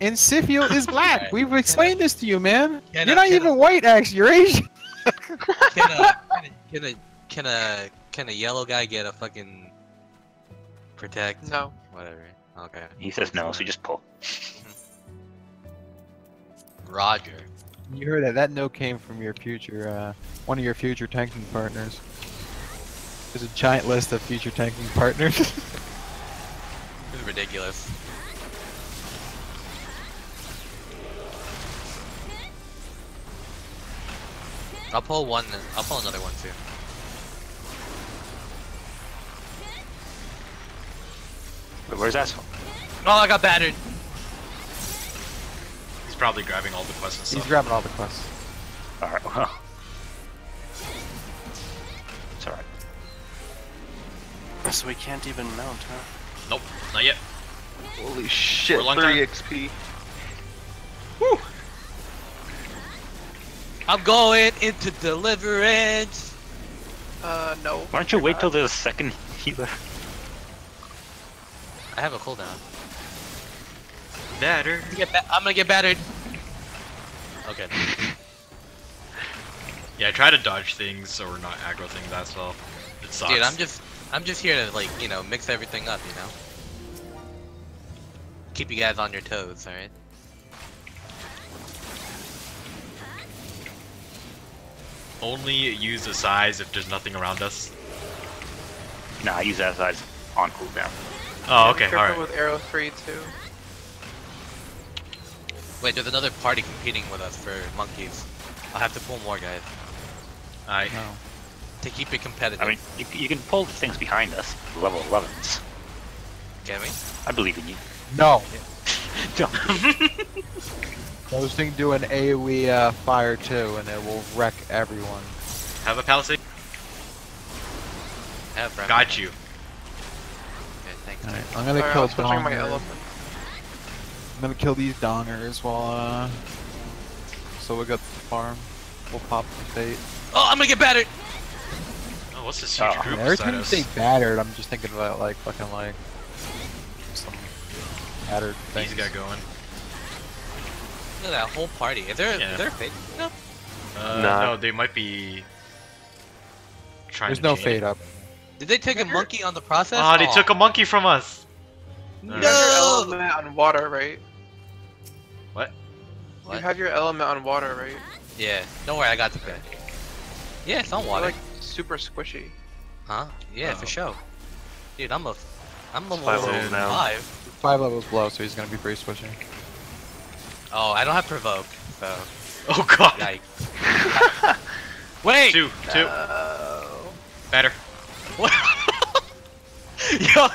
and Sifio is black. Alright. We've explained this to you, man. Can You're I- not can even white, actually. You're Asian. Can a can a can a can a yellow guy get a fucking protect? No. Whatever. Okay. He says no, so you just pull. Roger. You heard that. That note came from your future, uh, one of your future tanking partners. There's a giant list of future tanking partners. This is ridiculous. I'll pull one. I'll pull another one too. Wait, where's Asphalt? Oh, I got battered. He's probably grabbing all the quests and stuff. He's grabbing all the quests. Alright, well. It's alright. So we can't even mount, huh? Nope, not yet. Holy shit! For a long 30 time. XP. I'm going into deliverance. Uh, no. Why don't you wait till there's a second healer? I have a cooldown. Better. I'm gonna get, ba- I'm gonna get battered. Okay. Yeah, I try to dodge things or not aggro things. That's well. It sucks. Dude, I'm just, I'm just here to like, you know, mix everything up, you know. Keep you guys on your toes, all only use the size if there's nothing around us. Nah, I use that size on cooldown. Oh, okay, Careful alright. with arrow three too. Wait, there's another party competing with us for monkeys. I'll have to pull more guys I know. to keep it competitive. I mean, you, you can pull the things behind us, level 11s. Can we? I believe in you. No. Don't. Those things do an AoE uh, fire too, and it will wreck everyone. have a palisade. I have Brem. Got you. Okay, thanks. Alright, I'm gonna Alright, kill I'm my elephant. I'm gonna kill these dongers while uh. So we got the farm. We'll pop the fate. Oh, I'm gonna get battered. Oh, what's this huge Oh, group Every beside time you say battered, I'm just thinking about like fucking like some battered things. He's got going. Look at that whole party. Is there, Yeah. is there a fate? No. Uh, Nah. No, they might be trying There's to no fade it. up. Did they take a monkey on the process? Oh, they Aw. took a monkey from us. You have your No! element on water, right? What? What? You have your element on water, right? Yeah. Don't worry, I got the pit. Yeah, it's on They're water. like super squishy. Huh? Yeah, for Oh. sure. Dude, I'm a, I'm level Five levels now. five. Five levels below, so he's gonna be pretty squishy. Oh, I don't have provoke, so Oh god. yikes. Wait. Two, two. Oh. Better. What? Yo.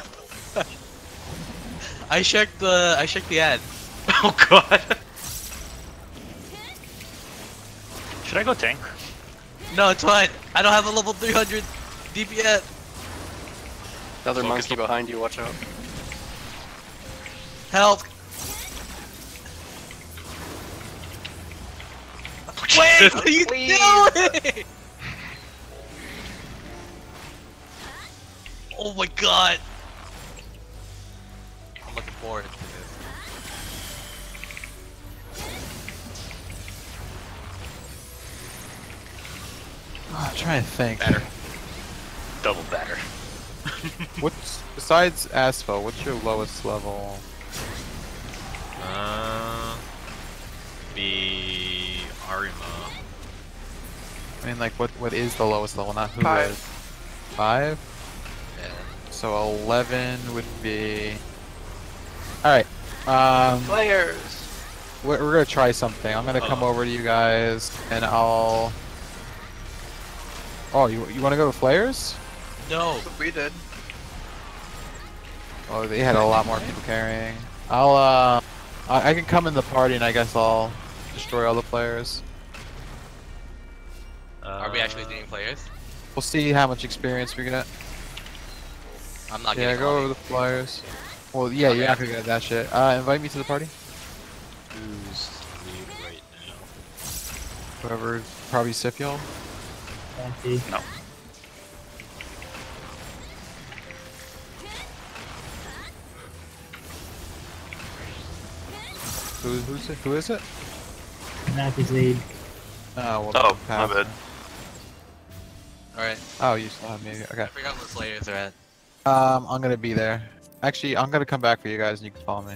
I checked the, I checked the ad. Oh god. Should I go tank? No, it's fine. I don't have a level 300 DPS. Another Focus monkey behind you, watch out. Help. Wait, what are you Please. doing? Oh my god. I'm looking forward to this. Ah, I'm trying to think. Better. Double better. What's besides Asphalt? What's your lowest level? Uh, the Arima. I mean, like, what what is the lowest level? Not who Five. is. Five. Yeah. So eleven would be. All right. Um, Players! we're, we're gonna try something. I'm gonna come Uh. over to you guys, and I'll. Oh, you you want to go to Flares? No. We did. Oh, they had a lot more people carrying. I'll uh, I, I can come in the party, and I guess I'll destroy all the players. Are we actually Uh, doing players? We'll see how much experience we get. I'm not Yeah, getting go all over the flyers. Well, yeah, you're not gonna get that shit. Uh, invite me to the party. Who's lead right now? Whoever, probably Sifyol. Fancy. Who, who's it? Who is it? Nappy's lead. Oh, well, Oh, my bad. Alright. Oh, you still have me. Okay. I forgot what slayers are at. Um, I'm gonna be there. Actually, I'm gonna come back for you guys, and you can follow me.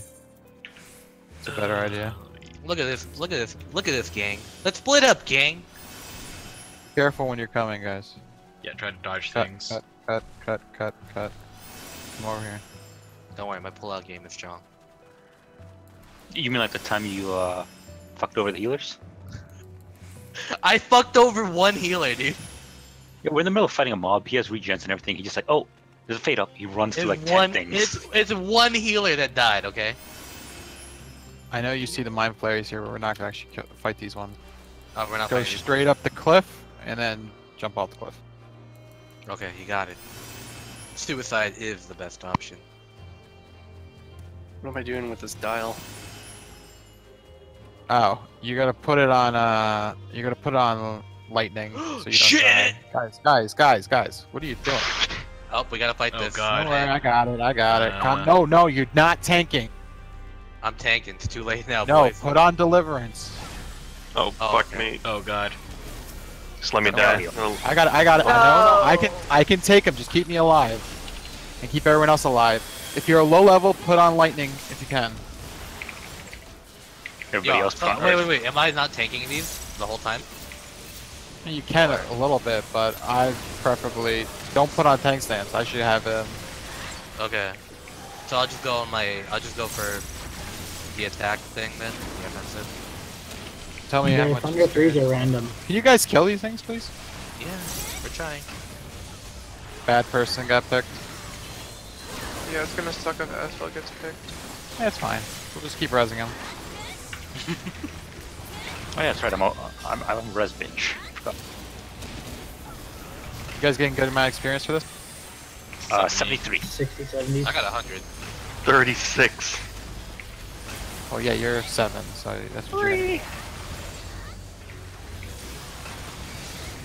It's a better idea. Look at this. Look at this. Look at this, gang. Let's split up, gang. Careful when you're coming, guys. Yeah, try to dodge Cut, things. cut, cut, cut, cut, cut. Come over here. Don't worry, my pullout game is strong. You mean like the time you uh fucked over the healers? I fucked over one healer, dude. Yeah, we're in the middle of fighting a mob. He has regens and everything. He just like, oh, there's a fade up. He runs It's through like one. ten things. It's it's one healer that died. Okay. I know you see the mind flares here, but we're not gonna actually kill, fight these ones. Oh, we're not Go fighting these- straight up the cliff, and then jump off the cliff. Okay, you got it. Suicide is the best option. What am I doing with this dial? Oh, you gotta put it on. Uh, you gotta put it on lightning so you don't Shit! die. Guys, guys, guys, guys, what are you doing? Oh, we gotta fight Oh, this. God. Don't I got it. I got it. Uh, Come, no, no, you're not tanking. I'm tanking. It's too late now, No, boys. put on deliverance. Oh, Oh, fuck okay. me. Oh god. Just let me No. die. Oh, I got it. I got it. No, no, I can. I can take him. Just keep me alive, and keep everyone else alive. If you're a low level, put on lightning if you can. Everybody Yo, else front wait, wait, wait. Am I not tanking these the whole time? You can a little bit, but I preferably don't put on tank stance. I should have him. Okay. So I'll just go on my. I'll just go for the attack thing then. The offensive. Tell me how The much. Thunder threes are random. Can you guys kill these things, please? Yeah, we're trying. Bad person got picked. Yeah, it's gonna suck if Asphalt gets picked. Yeah, it's fine. We'll just keep resing him. Oh yeah, that's right. I'm a, I'm I'm a res bitch. You guys getting good amount of experience for this? Uh, 73. 60, 70. I got a hundred. 36. Oh yeah, you're seven, so that's what you're. Gonna...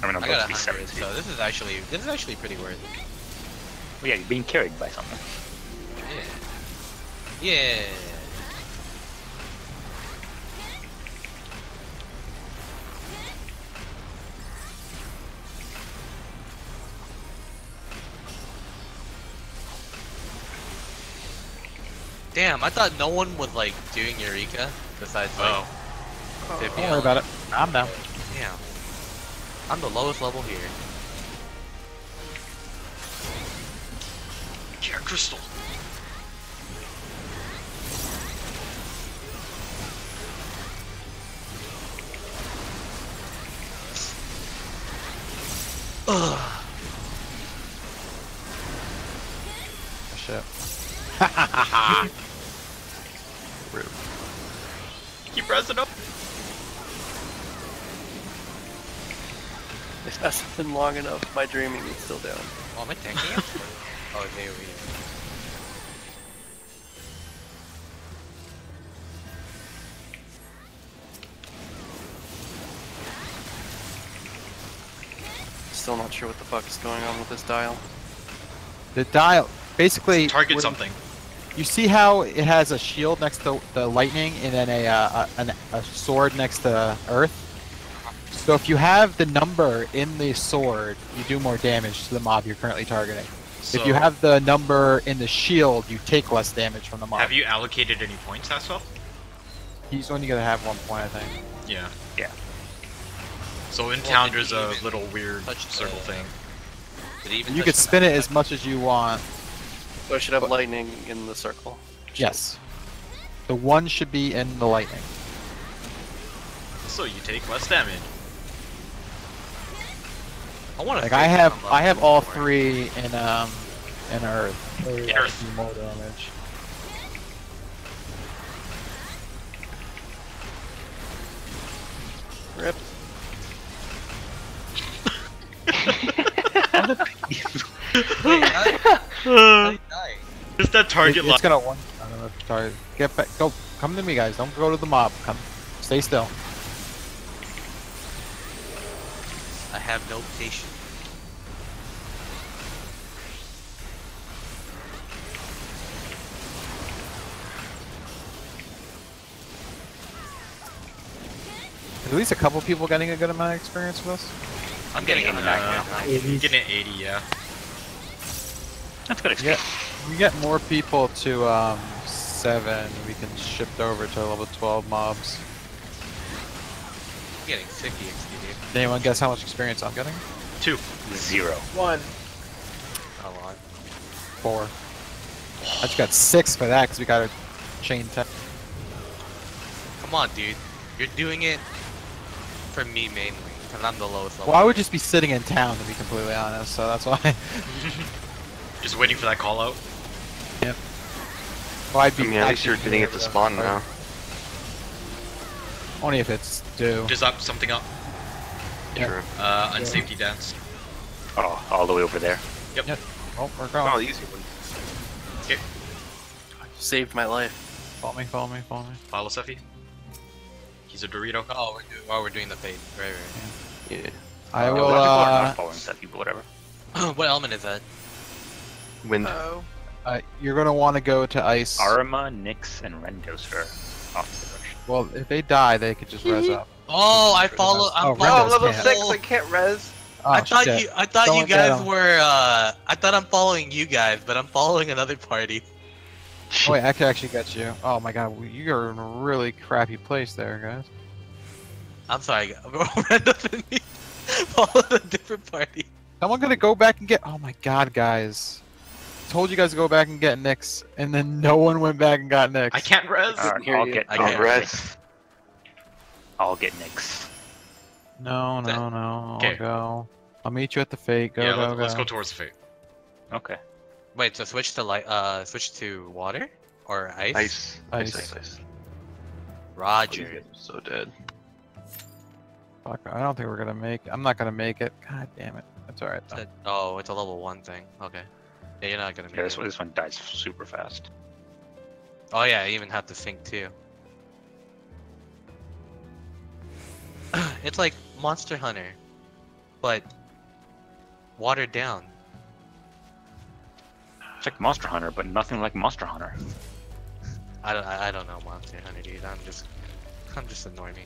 I mean, I'm I got to be hundred. 70. So this is actually this is actually pretty worth it. Well, yeah, you're being carried by something. Yeah. Yeah. Damn, I thought no one was like doing Eureka besides like Oh. oh. Vivian. Don't worry about it. I'm down. Damn. I'm the lowest level here. Yeah, crystal. Ugh. Oh, shit. Keep pressing up. If that's been long enough, my dreaming is still down. Oh, am I tanking it? oh, there we go. Still not sure what the fuck is going on with this dial. The dial, basically. Target when- something. You see how it has a shield next to the lightning and then a, uh, a, an- a sword next to Earth? So if you have the number in the sword, you do more damage to the mob you're currently targeting. So, if you have the number in the shield, you take less damage from the mob. have you allocated any points, Aswell? He's only gonna have one point, I think. Yeah. Yeah. So in Well, town, there's a little weird touch the- circle thing. Even You touch could spin it as much as you want. So I should have But- lightning in the circle. Yes. The one should be in the lightning. So you take less damage. I want to. Like I have, I have all three in um, in Earth. Or, In Earth. Do more damage. Rip. Wait, I, uh. I died. Just that target It- lock. it's gonna one. I don't know if target. Get back. Go. Come to me, guys. Don't go to the mob. Come. Stay still. I have no patience. At least a couple people getting a good amount of experience with us. I'm getting getting a back now. Uh, Eighties. Getting an 80, yeah. That's good Yeah. we get more people to um, 7, we can shift over to level 12 mobs. I'm getting sick EXP, dude. Can anyone guess how much experience I'm getting? Two. Zero. One. A lot. 4. I just got 6 for that because we got a chain 10. Come on, dude. You're doing it for me mainly, because I'm the lowest level. Well, I would just be sitting in town to be completely honest, so that's why. Just waiting for that call out. well, I'd I be mean, at least you're getting it here, to though. spawn now. Only if it's due. Just up something up. Yeah. True. Uh, unsafety dance. Oh, all the way over there. Yep. Oh, we're going. Oh, the easy one. Okay. Saved my life. Follow me, follow me, follow me. Follow Seffi. He's a Dorito. Oh, we're doing, oh, we're doing the fate. Right, right. Yeah. I Uh, will, a lot of people are uh, not following that people, whatever. what element is that? Wind. Oh. uh, you're gonna want to go to ice. Arma, Nyx, and Rendos are off the direction. Well, if they die, they could just res up. Oh, I follow. I'm Oh, Oh, level can't. six. I can't res. Oh, I thought shit. you. I thought Don't you get guys 'em. were. uh I thought I'm following you guys, but I'm following another party. Oh, wait, I could actually get you. Oh my god, you're in a really crappy place there, guys. I'm sorry, Randolph and me followed a different party. Someone gonna go back and get. Oh my god, guys. Told you guys to go back and get Nyx, and then no one went back and got Nyx. I can't res. Alright, hear I'll you. get, I I'll can't get res. I'll get Nyx. No, That- no, no. Okay. I'll go. I'll meet you at the fate. Go, yeah, go, let, go. let's go towards the fate. Okay. Wait, so switch to light. Uh, switch to water or ice? Ice. Ice. Ice. Ice. Ice. Roger. So dead. Fuck, I don't think we're gonna make. I'm not gonna make it. God damn it. That's alright though. Oh, it's a level one thing. Okay. Yeah, you're not gonna make Yeah, this it. one, this one dies super fast. Oh yeah, I even have to think too. it's like Monster Hunter, but watered down. It's like Monster Hunter, but nothing like Monster Hunter. I don't. I I don't know Monster Hunter, dude. I'm just. I'm just a normie.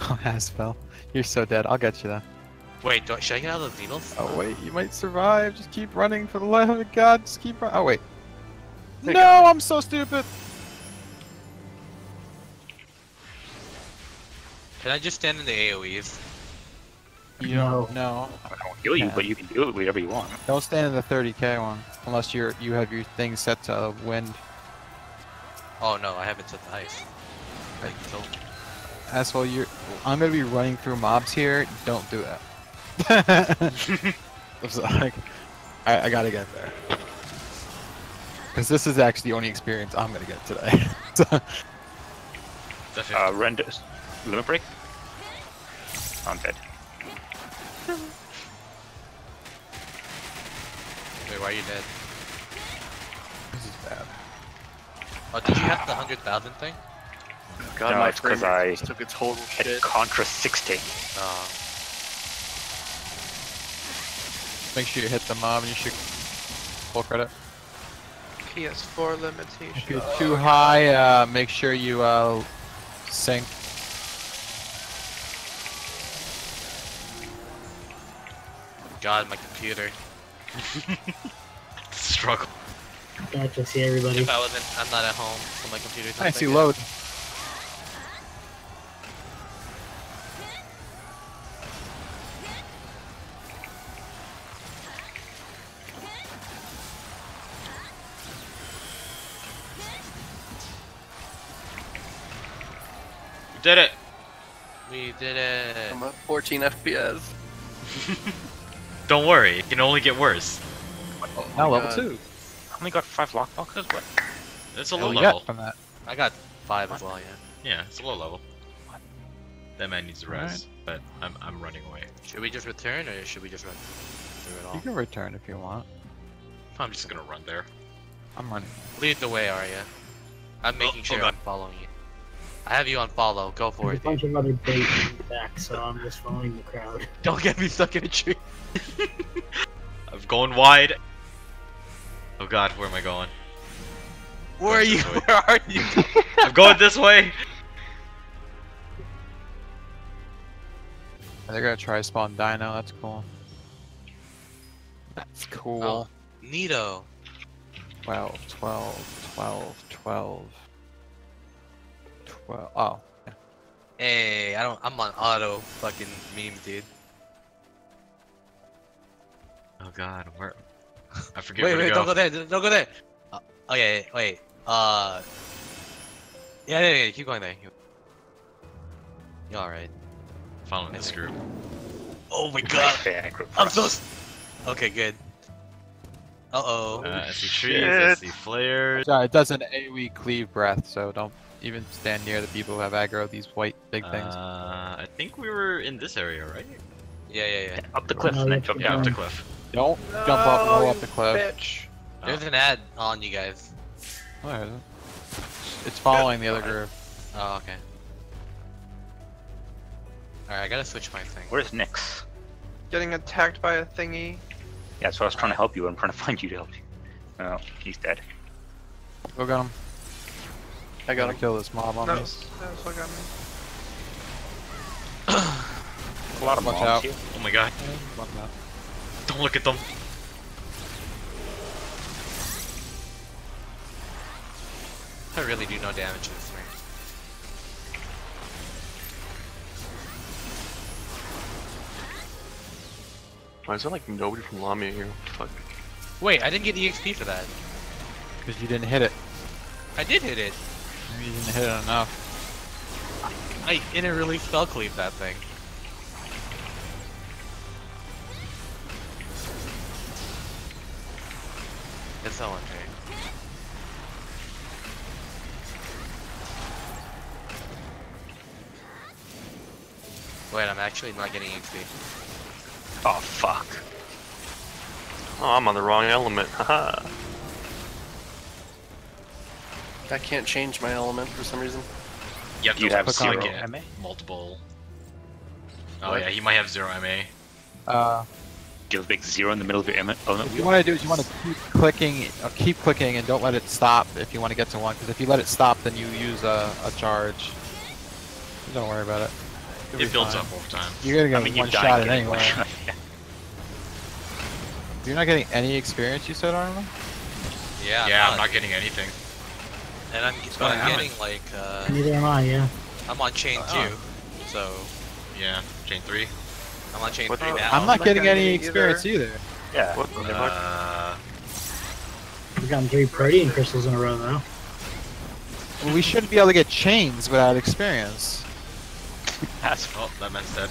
Oh, Aspel. You're so dead. I'll get you though. Wait, do I, should I get out of those needles? Oh wait, you might survive. Just keep running for the love of God. Just keep running. Oh wait. Take No, I'm so stupid. Can I just stand in the AOE's? You No. don't know. I won't heal you, Yeah. but you can do it whatever you want. Don't stand in the 30k one unless you're you have your thing set to wind. Oh no, I haven't set the ice. Like, so, Asshole, you're. I'm gonna be running through mobs here. Don't do that. I'm sorry. I, I gotta get there. Because this is actually the only experience I'm gonna get today. so, Uh, Rendos. Limit Break? I'm dead. wait, why are you dead? this is bad. Oh, did you have the hundred thousand thing? God, No, my it's 'cause frame rate I just took a total Hit shit. Contra 60. Oh, Make sure you hit the mob and you should full credit. PS4 If limitation. you're too high, uh, make sure you uh, sync. God, my computer. struggle. Gotcha, see everybody. If I wasn't, I'm not at home, so my computer's. not I that see load. We did it. We did it. I'm at 14 FPS. Don't worry, it can only get worse. Oh now my level God. two. I only got five lockboxes? What? It's a low level. from that. I got five as well, yeah. Yeah, it's a low level. That man needs to rest, but I'm I'm running away. Should we just return or should we just run through it all? You can return if you want. I'm just gonna run there. I'm running. Lead the way, Arya. I'm oh, making oh sure God. I'm following you. I have you on follow. Go for There's a bunch Dude. of other bait in the back, so I'm just following the crowd. Don't get me stuck in a tree. I'm going wide. Oh god, where am I going? Where are you? Way. Where are you? I'm going this way. They're gonna try spawn Dino. That's cool. That's cool. Oh. Neato. 12, 12, 12, 12. 12. Oh. Hey, I don't. I'm on auto fucking meme, dude. Oh god, where? I forget Wait, where wait, to don't go. go there. Don't go there. Uh, okay, wait. Uh. Yeah, yeah, yeah. Keep going there. You're all right? Following this group. Oh my god. Fair I'm so. Okay, good. Uh oh. Uh, I see trees, I see flares. Sorry, it does an AoE cleave breath, so don't even stand near the people who have aggro these white big things. Uh, I think we were in this area, right? Yeah, yeah, yeah. Up the cliff No, and then jump the Yeah, down. up the cliff. don't jump up and roll up the cliff. Bitch. There's an ad on you guys. Where is it? It's following the other group. Oh, okay. Alright, I gotta switch my thing. Where's Nyx? Getting attacked by a thingy. Yeah, so I was trying to help you. I'm trying to find you to help you. Oh, he's dead. Go get him. I got Gotta kill this mob on No, me. no, still got me. A lot of Watch mobs out. here. Oh my god, Fuck that. don't look at them. I really do no damage to this thing. Why is there like nobody from Lamia here? Fuck? Wait, I didn't get EXP for that. Because you didn't hit it. I did hit it. Maybe didn't hit it enough. I didn't really spell cleave that thing. It's unfair. Wait, I'm actually not getting XP. Oh, fuck. Oh, I'm on the wrong element. Haha. I can't change my element for some reason. You have Do you have click zero it MA? multiple. Oh What? yeah, he might have zero MA. Uh, Do you have a big zero in the middle of your element? Oh, no. what you want to do is you want to keep clicking, uh, keep clicking, and don't let it stop if you want to get to one. Because if you let it stop, then you use a, a charge. Don't worry about it. You'll be It builds fine. up over time. You're gonna I get mean, one shot at anyway. shot. Yeah. You're not getting any experience, you said, Arma? Yeah, yeah, I'm I'm not getting anything. And I'm, What's but going I'm on? getting like, uh, Neither am I, yeah. I'm on chain Oh. 2. So, Yeah, chain three. I'm on chain What 3 now. I'm not not getting getting any it experience either. Yeah. What the? Uh, We've gotten three protein crystals in a row now. Well, we shouldn't be able to get chains without experience. That's oh, that man's dead.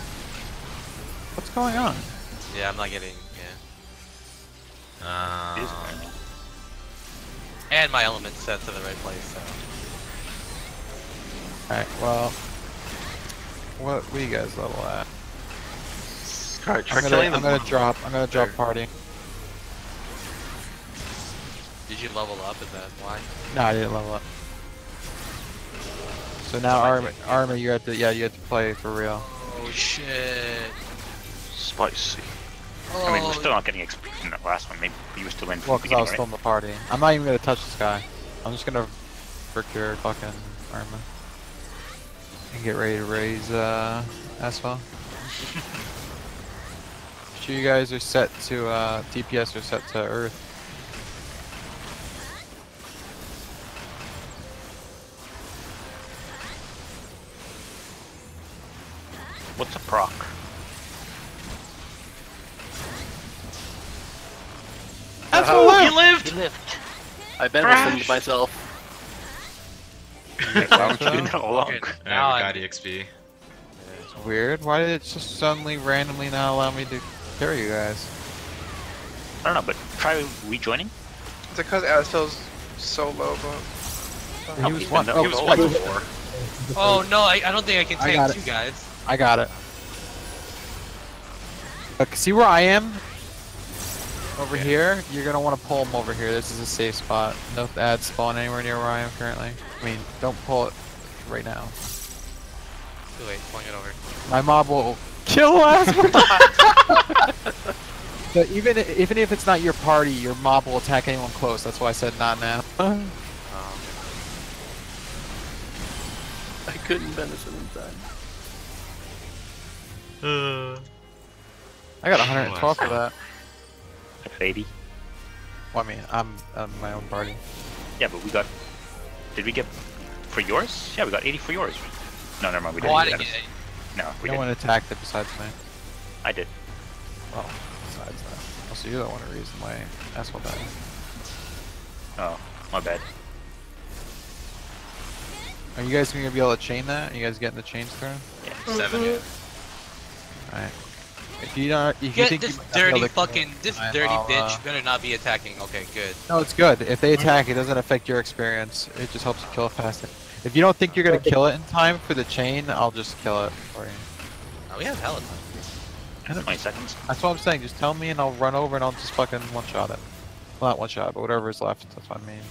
What's going on? Yeah, I'm not getting, yeah. is Um, And my element set to the right place, so. Alright, well. What, what are you guys level at? Alright, I'm gonna, killing I'm gonna drop, I'm gonna drop party. Did you level up? Is that why? No, I didn't level up. So now armor, Arma, you have to, yeah, you have to play for real. Oh shit. Spicy. I mean, Oh, we're still not getting XP in that last one. Maybe you were still in from Well, because I was beginning, still in the party. I'm not even gonna touch this guy. I'm just gonna frick your fucking Arma. And get ready to raise, uh, Asphalt. sure you guys are set to, uh, DPS are set to Earth. What's a proc? Oh, he lived. He lived. I benefited myself. Why would you do that all along? Now I'm- got EXP. It's weird. Why did it just suddenly randomly not allow me to carry you guys? I don't know, but try rejoining. Is it because Astel's so low, but He was one. Oh, he was oh, one oh, before. Oh no, I, I don't think I can take got two guys. I got it. Look, see where I am? Over here? You're gonna want to pull him over here. This is a safe spot. No ads spawn anywhere near where I am currently. I mean, don't pull it right now. Too late, pulling it over. My mob will kill us. so even even if it's not your party, your mob will attack anyone close. That's why I said not now. Oh, I couldn't benefit in time. Uh, I got 112 for that. F80. Well, I mean, I'm, I'm my own party. Yeah, but we got. Did we get for yours? Yeah, we got 80 for yours. No, never mind. We didn't. Oh, I do didn't that. get it. No, we no didn't. one attacked it besides me. I did. Well, besides that. Also, you're the one who reason why asshole died. Oh, my bad. Are you guys gonna be able to chain that? Are you guys getting the chains thrown? Yeah. Seven. Yeah. Alright. If you don't, if you Get think this you might not be able dirty kill fucking, it, this fine, dirty I'll, bitch uh, better not be attacking. Okay, good. No, it's good. If they attack, it doesn't affect your experience. It just helps you kill it faster. If you don't think you're gonna kill it in time for the chain, I'll just kill it for you. Oh, we have hella time. I don't- 20 seconds. That's what I'm saying. Just tell me and I'll run over and I'll just fucking one shot it. Well, not one shot, but whatever is left. That's what I mean.